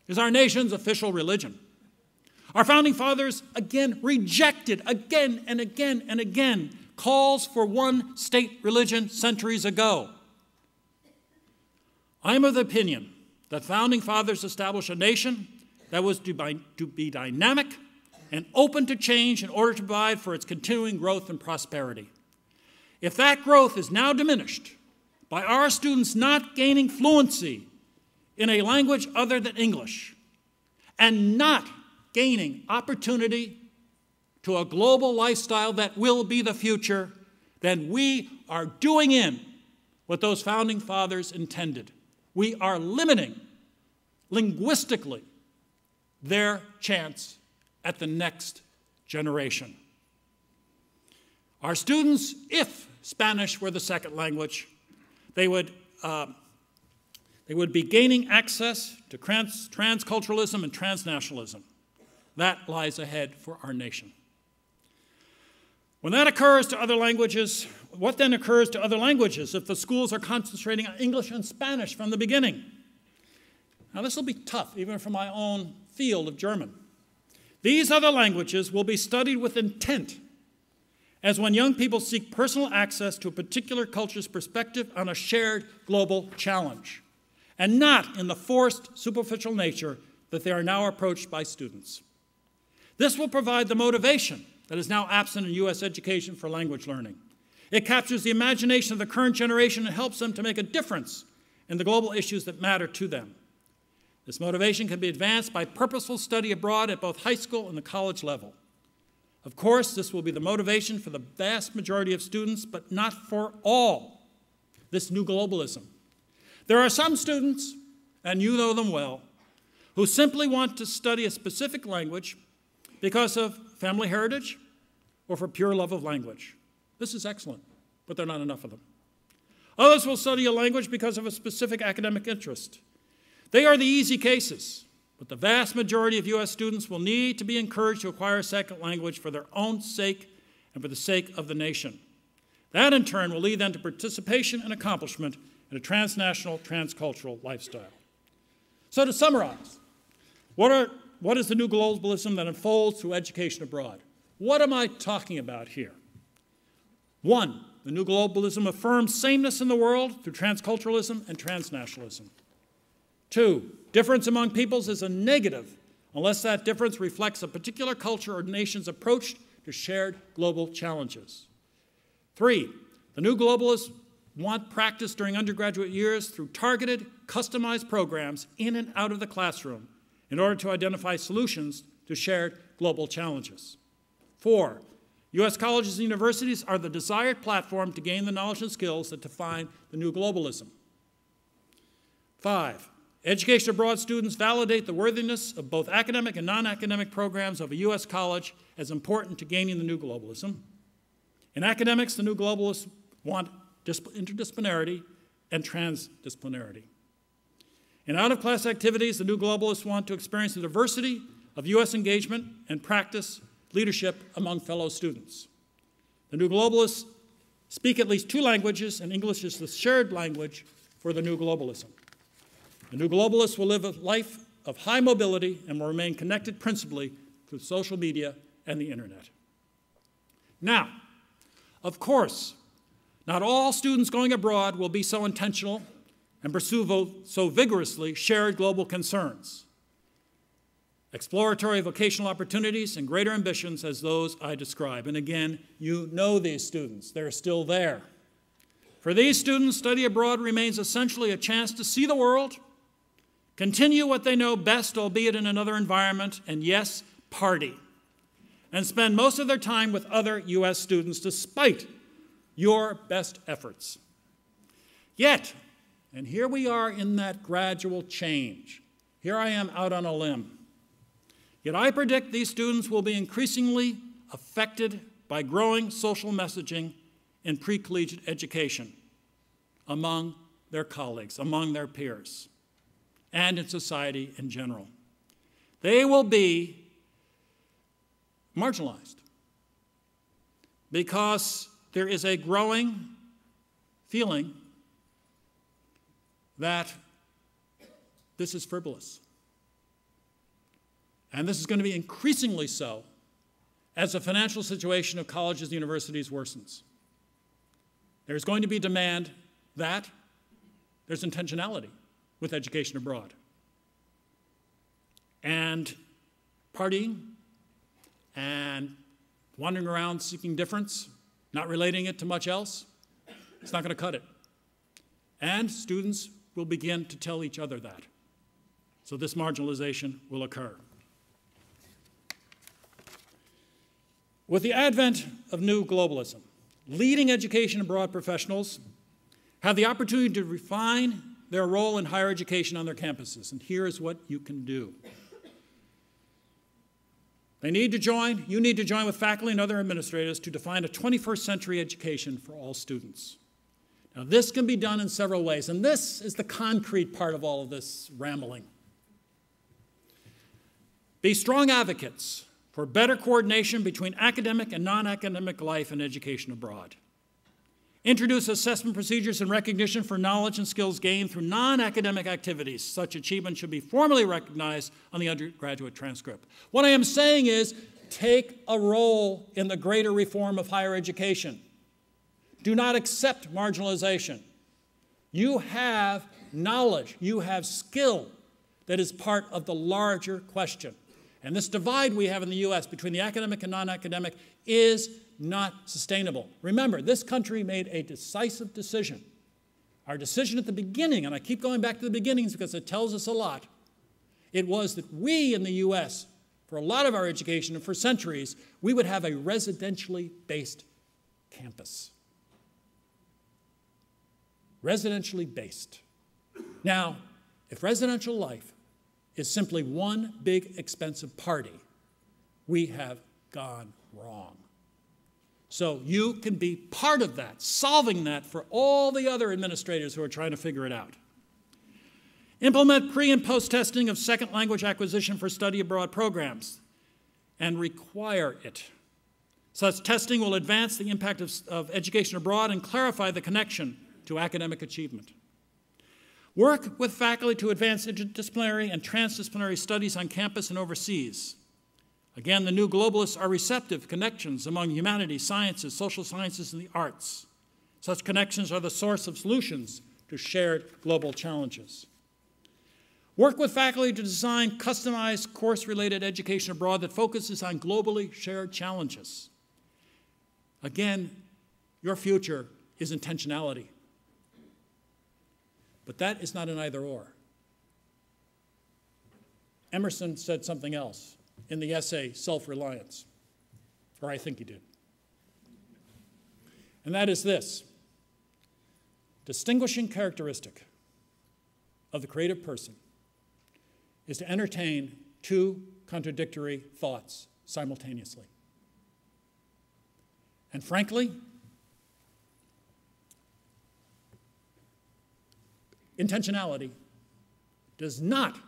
is our nation's official religion. Our founding fathers again rejected, again and again and again, calls for one state religion centuries ago. I am of the opinion that founding fathers established a nation that was to be, to be dynamic and open to change in order to provide for its continuing growth and prosperity. If that growth is now diminished by our students not gaining fluency in a language other than English and not gaining opportunity to a global lifestyle that will be the future, then we are doing in what those founding fathers intended. We are limiting linguistically their chance at the next generation. Our students, if Spanish were the second language, they would, uh, they would be gaining access to trans- transculturalism and transnationalism. That lies ahead for our nation. When that occurs to other languages, what then occurs to other languages if the schools are concentrating on English and Spanish from the beginning? Now, this will be tough, even for my own field of German. These other languages will be studied with intent, as when young people seek personal access to a particular culture's perspective on a shared global challenge, and not in the forced, superficial nature that they are now approached by students. This will provide the motivation that is now absent in U.S. education for language learning. It captures the imagination of the current generation and helps them to make a difference in the global issues that matter to them. This motivation can be advanced by purposeful study abroad at both high school and the college level. Of course, this will be the motivation for the vast majority of students, but not for all. This new globalism. There are some students, and you know them well, who simply want to study a specific language because of family heritage or for pure love of language. This is excellent, but there are not enough of them. Others will study a language because of a specific academic interest. They are the easy cases, but the vast majority of U.S. students will need to be encouraged to acquire a second language for their own sake and for the sake of the nation. That, in turn, will lead them to participation and accomplishment in a transnational, transcultural lifestyle. So, to summarize, what are what is the new globalism that unfolds through education abroad? What am I talking about here? One, the new globalism affirms sameness in the world through transculturalism and transnationalism. Two, difference among peoples is a negative unless that difference reflects a particular culture or nation's approach to shared global challenges. Three, the new globalists want practice during undergraduate years through targeted, customized programs in and out of the classroom in order to identify solutions to shared global challenges. Four, U.S. colleges and universities are the desired platform to gain the knowledge and skills that define the new globalism. Five, education abroad students validate the worthiness of both academic and non academic programs of a U.S. college as important to gaining the new globalism. In academics, the new globalists want interdisciplinarity and transdisciplinarity. In out of class activities, the new globalists want to experience the diversity of U.S. engagement and practice leadership among fellow students. The new globalists speak at least two languages, and English is the shared language for the new globalism. The new globalists will live a life of high mobility and will remain connected principally through social media and the internet. Now, of course, not all students going abroad will be so intentional and pursue so vigorously shared global concerns, exploratory vocational opportunities, and greater ambitions as those I describe. And again, you know these students, they're still there. For these students, study abroad remains essentially a chance to see the world, continue what they know best, albeit in another environment, and yes, party, and spend most of their time with other U.S. students despite your best efforts. Yet, and here we are in that gradual change. Here I am out on a limb. Yet I predict these students will be increasingly affected by growing social messaging in pre collegiate education among their colleagues, among their peers, and in society in general. They will be marginalized because there is a growing feeling that this is frivolous. And this is going to be increasingly so as the financial situation of colleges and universities worsens. There's going to be demand that there's intentionality with education abroad. And partying and wandering around seeking difference, not relating it to much else, it's not going to cut it. And students will begin to tell each other that. So this marginalization will occur. With the advent of new globalism, leading education abroad professionals have the opportunity to refine their role in higher education on their campuses. And here is what you can do. They need to join, you need to join with faculty and other administrators to define a 21st century education for all students. Now, this can be done in several ways, and this is the concrete part of all of this rambling. Be strong advocates for better coordination between academic and non academic life and education abroad. Introduce assessment procedures and recognition for knowledge and skills gained through non academic activities. Such achievement should be formally recognized on the undergraduate transcript. What I am saying is take a role in the greater reform of higher education. Do not accept marginalization. You have knowledge, you have skill that is part of the larger question. And this divide we have in the US between the academic and non academic is not sustainable. Remember, this country made a decisive decision. Our decision at the beginning, and I keep going back to the beginnings because it tells us a lot, it was that we in the US, for a lot of our education and for centuries, we would have a residentially based campus. Residentially based. Now, if residential life is simply one big expensive party, we have gone wrong. So you can be part of that, solving that for all the other administrators who are trying to figure it out. Implement pre and post testing of second language acquisition for study abroad programs and require it. Such testing will advance the impact of, of education abroad and clarify the connection to academic achievement. Work with faculty to advance interdisciplinary and transdisciplinary studies on campus and overseas. Again, the new globalists are receptive connections among humanities, sciences, social sciences, and the arts. Such connections are the source of solutions to shared global challenges. Work with faculty to design customized course related education abroad that focuses on globally shared challenges. Again, your future is intentionality. But that is not an either or. Emerson said something else in the essay Self Reliance, or I think he did. And that is this distinguishing characteristic of the creative person is to entertain two contradictory thoughts simultaneously. And frankly, intentionality does not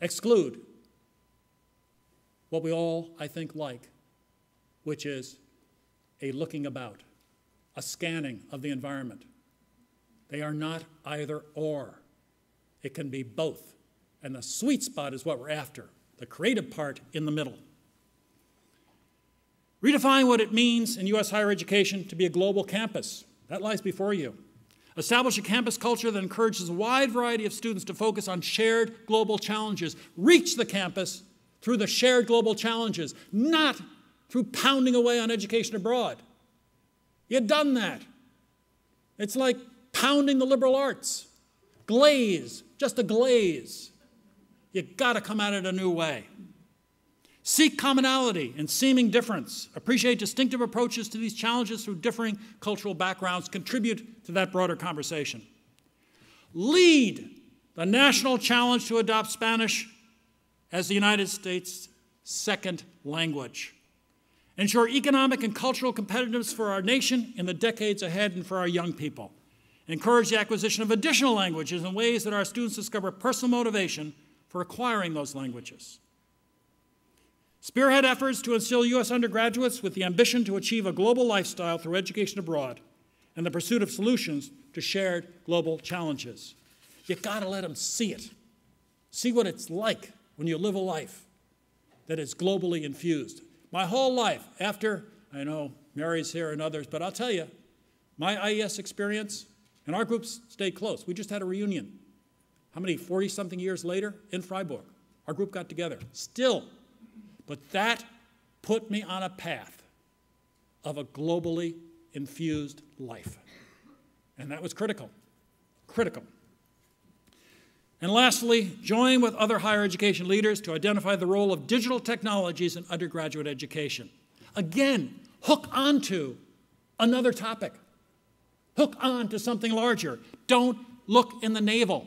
exclude what we all, I think, like, which is a looking about, a scanning of the environment. They are not either or, it can be both. And the sweet spot is what we're after, the creative part in the middle. Redefine what it means in U.S. higher education to be a global campus. That lies before you. Establish a campus culture that encourages a wide variety of students to focus on shared global challenges. Reach the campus through the shared global challenges, not through pounding away on education abroad. You've done that. It's like pounding the liberal arts. Glaze, just a glaze. You've got to come at it a new way. Seek commonality and seeming difference. Appreciate distinctive approaches to these challenges through differing cultural backgrounds. Contribute to that broader conversation. Lead the national challenge to adopt Spanish as the United States' second language. Ensure economic and cultural competitiveness for our nation in the decades ahead and for our young people. Encourage the acquisition of additional languages in ways that our students discover personal motivation for acquiring those languages. Spearhead efforts to instill U.S. undergraduates with the ambition to achieve a global lifestyle through education abroad and the pursuit of solutions to shared global challenges. You gotta let them see it. See what it's like when you live a life that is globally infused. My whole life, after, I know Mary's here and others, but I'll tell you, my IES experience, and our groups stayed close. We just had a reunion how many, 40 something years later in Freiburg. Our group got together. Still. But that put me on a path of a globally infused life. And that was critical. Critical. And lastly, join with other higher education leaders to identify the role of digital technologies in undergraduate education. Again, hook onto another topic. Hook on to something larger. Don't look in the navel.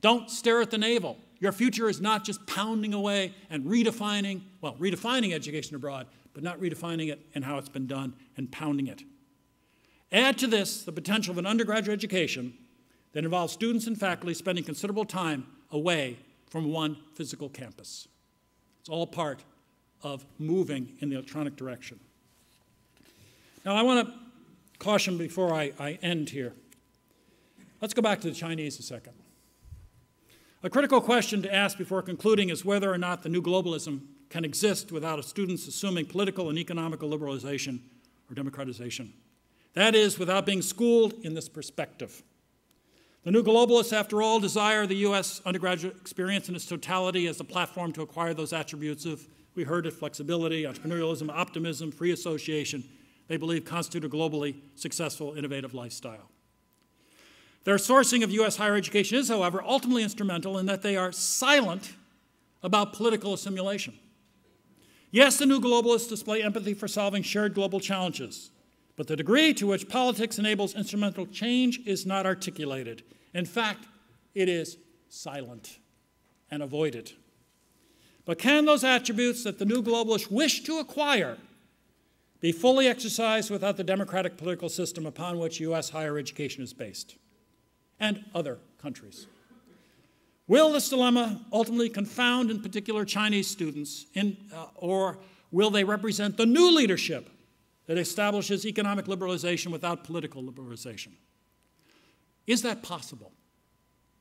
Don't stare at the navel. Your future is not just pounding away and redefining, well, redefining education abroad, but not redefining it and how it's been done and pounding it. Add to this the potential of an undergraduate education that involves students and faculty spending considerable time away from one physical campus. It's all part of moving in the electronic direction. Now, I want to caution before I, I end here. Let's go back to the Chinese a second. A critical question to ask before concluding is whether or not the new globalism can exist without a students assuming political and economical liberalization or democratization. That is, without being schooled in this perspective. The new globalists, after all, desire the U.S. undergraduate experience in its totality as a platform to acquire those attributes of, we heard it, flexibility, entrepreneurialism, optimism, free association, they believe constitute a globally successful, innovative lifestyle. Their sourcing of U.S. higher education is, however, ultimately instrumental in that they are silent about political assimilation. Yes, the new globalists display empathy for solving shared global challenges, but the degree to which politics enables instrumental change is not articulated. In fact, it is silent and avoided. But can those attributes that the new globalists wish to acquire be fully exercised without the democratic political system upon which U.S. higher education is based and other countries? Will this dilemma ultimately confound, in particular, Chinese students, in, uh, or will they represent the new leadership that establishes economic liberalization without political liberalization. Is that possible?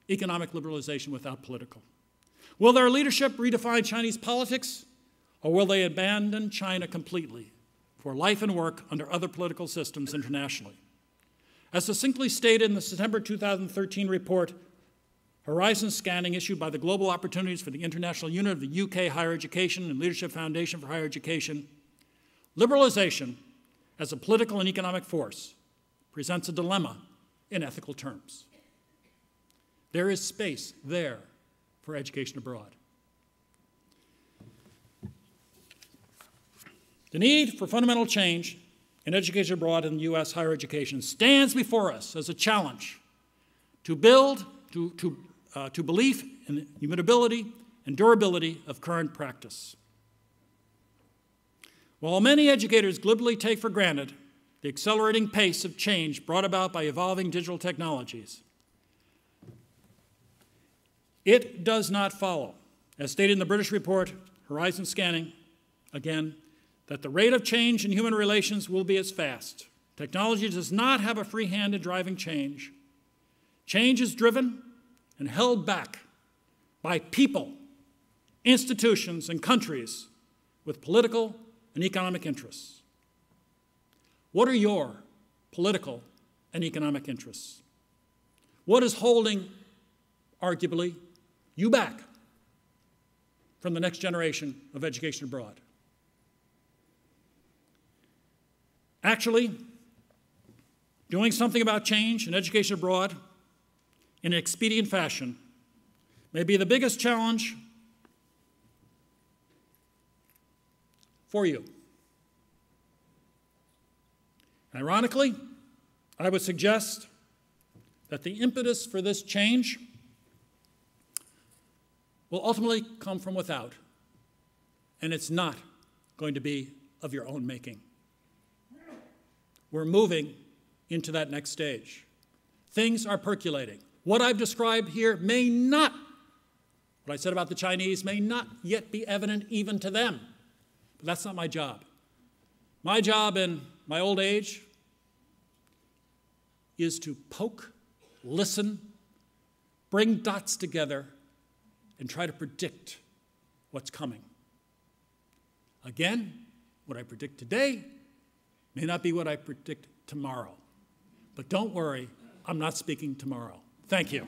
Economic liberalization without political. Will their leadership redefine Chinese politics, or will they abandon China completely for life and work under other political systems internationally? As succinctly stated in the September 2013 report, Horizon Scanning, issued by the Global Opportunities for the International Unit of the UK Higher Education and Leadership Foundation for Higher Education, liberalization as a political and economic force presents a dilemma in ethical terms. There is space there for education abroad. The need for fundamental change in education abroad in U.S. higher education stands before us as a challenge to build, to, to, uh, to belief in the immutability and durability of current practice. While many educators glibly take for granted the accelerating pace of change brought about by evolving digital technologies, it does not follow, as stated in the British report, Horizon Scanning, again, that the rate of change in human relations will be as fast. Technology does not have a free hand in driving change. Change is driven and held back by people, institutions, and countries with political and economic interests. What are your political and economic interests? What is holding, arguably, you back from the next generation of education abroad? Actually, doing something about change in education abroad in an expedient fashion may be the biggest challenge for you. Ironically, I would suggest that the impetus for this change will ultimately come from without, and it's not going to be of your own making. We're moving into that next stage. Things are percolating. What I've described here may not, what I said about the Chinese, may not yet be evident even to them. But that's not my job. My job in my old age is to poke, listen, bring dots together, and try to predict what's coming. Again, what I predict today may not be what I predict tomorrow. But don't worry, I'm not speaking tomorrow. Thank you.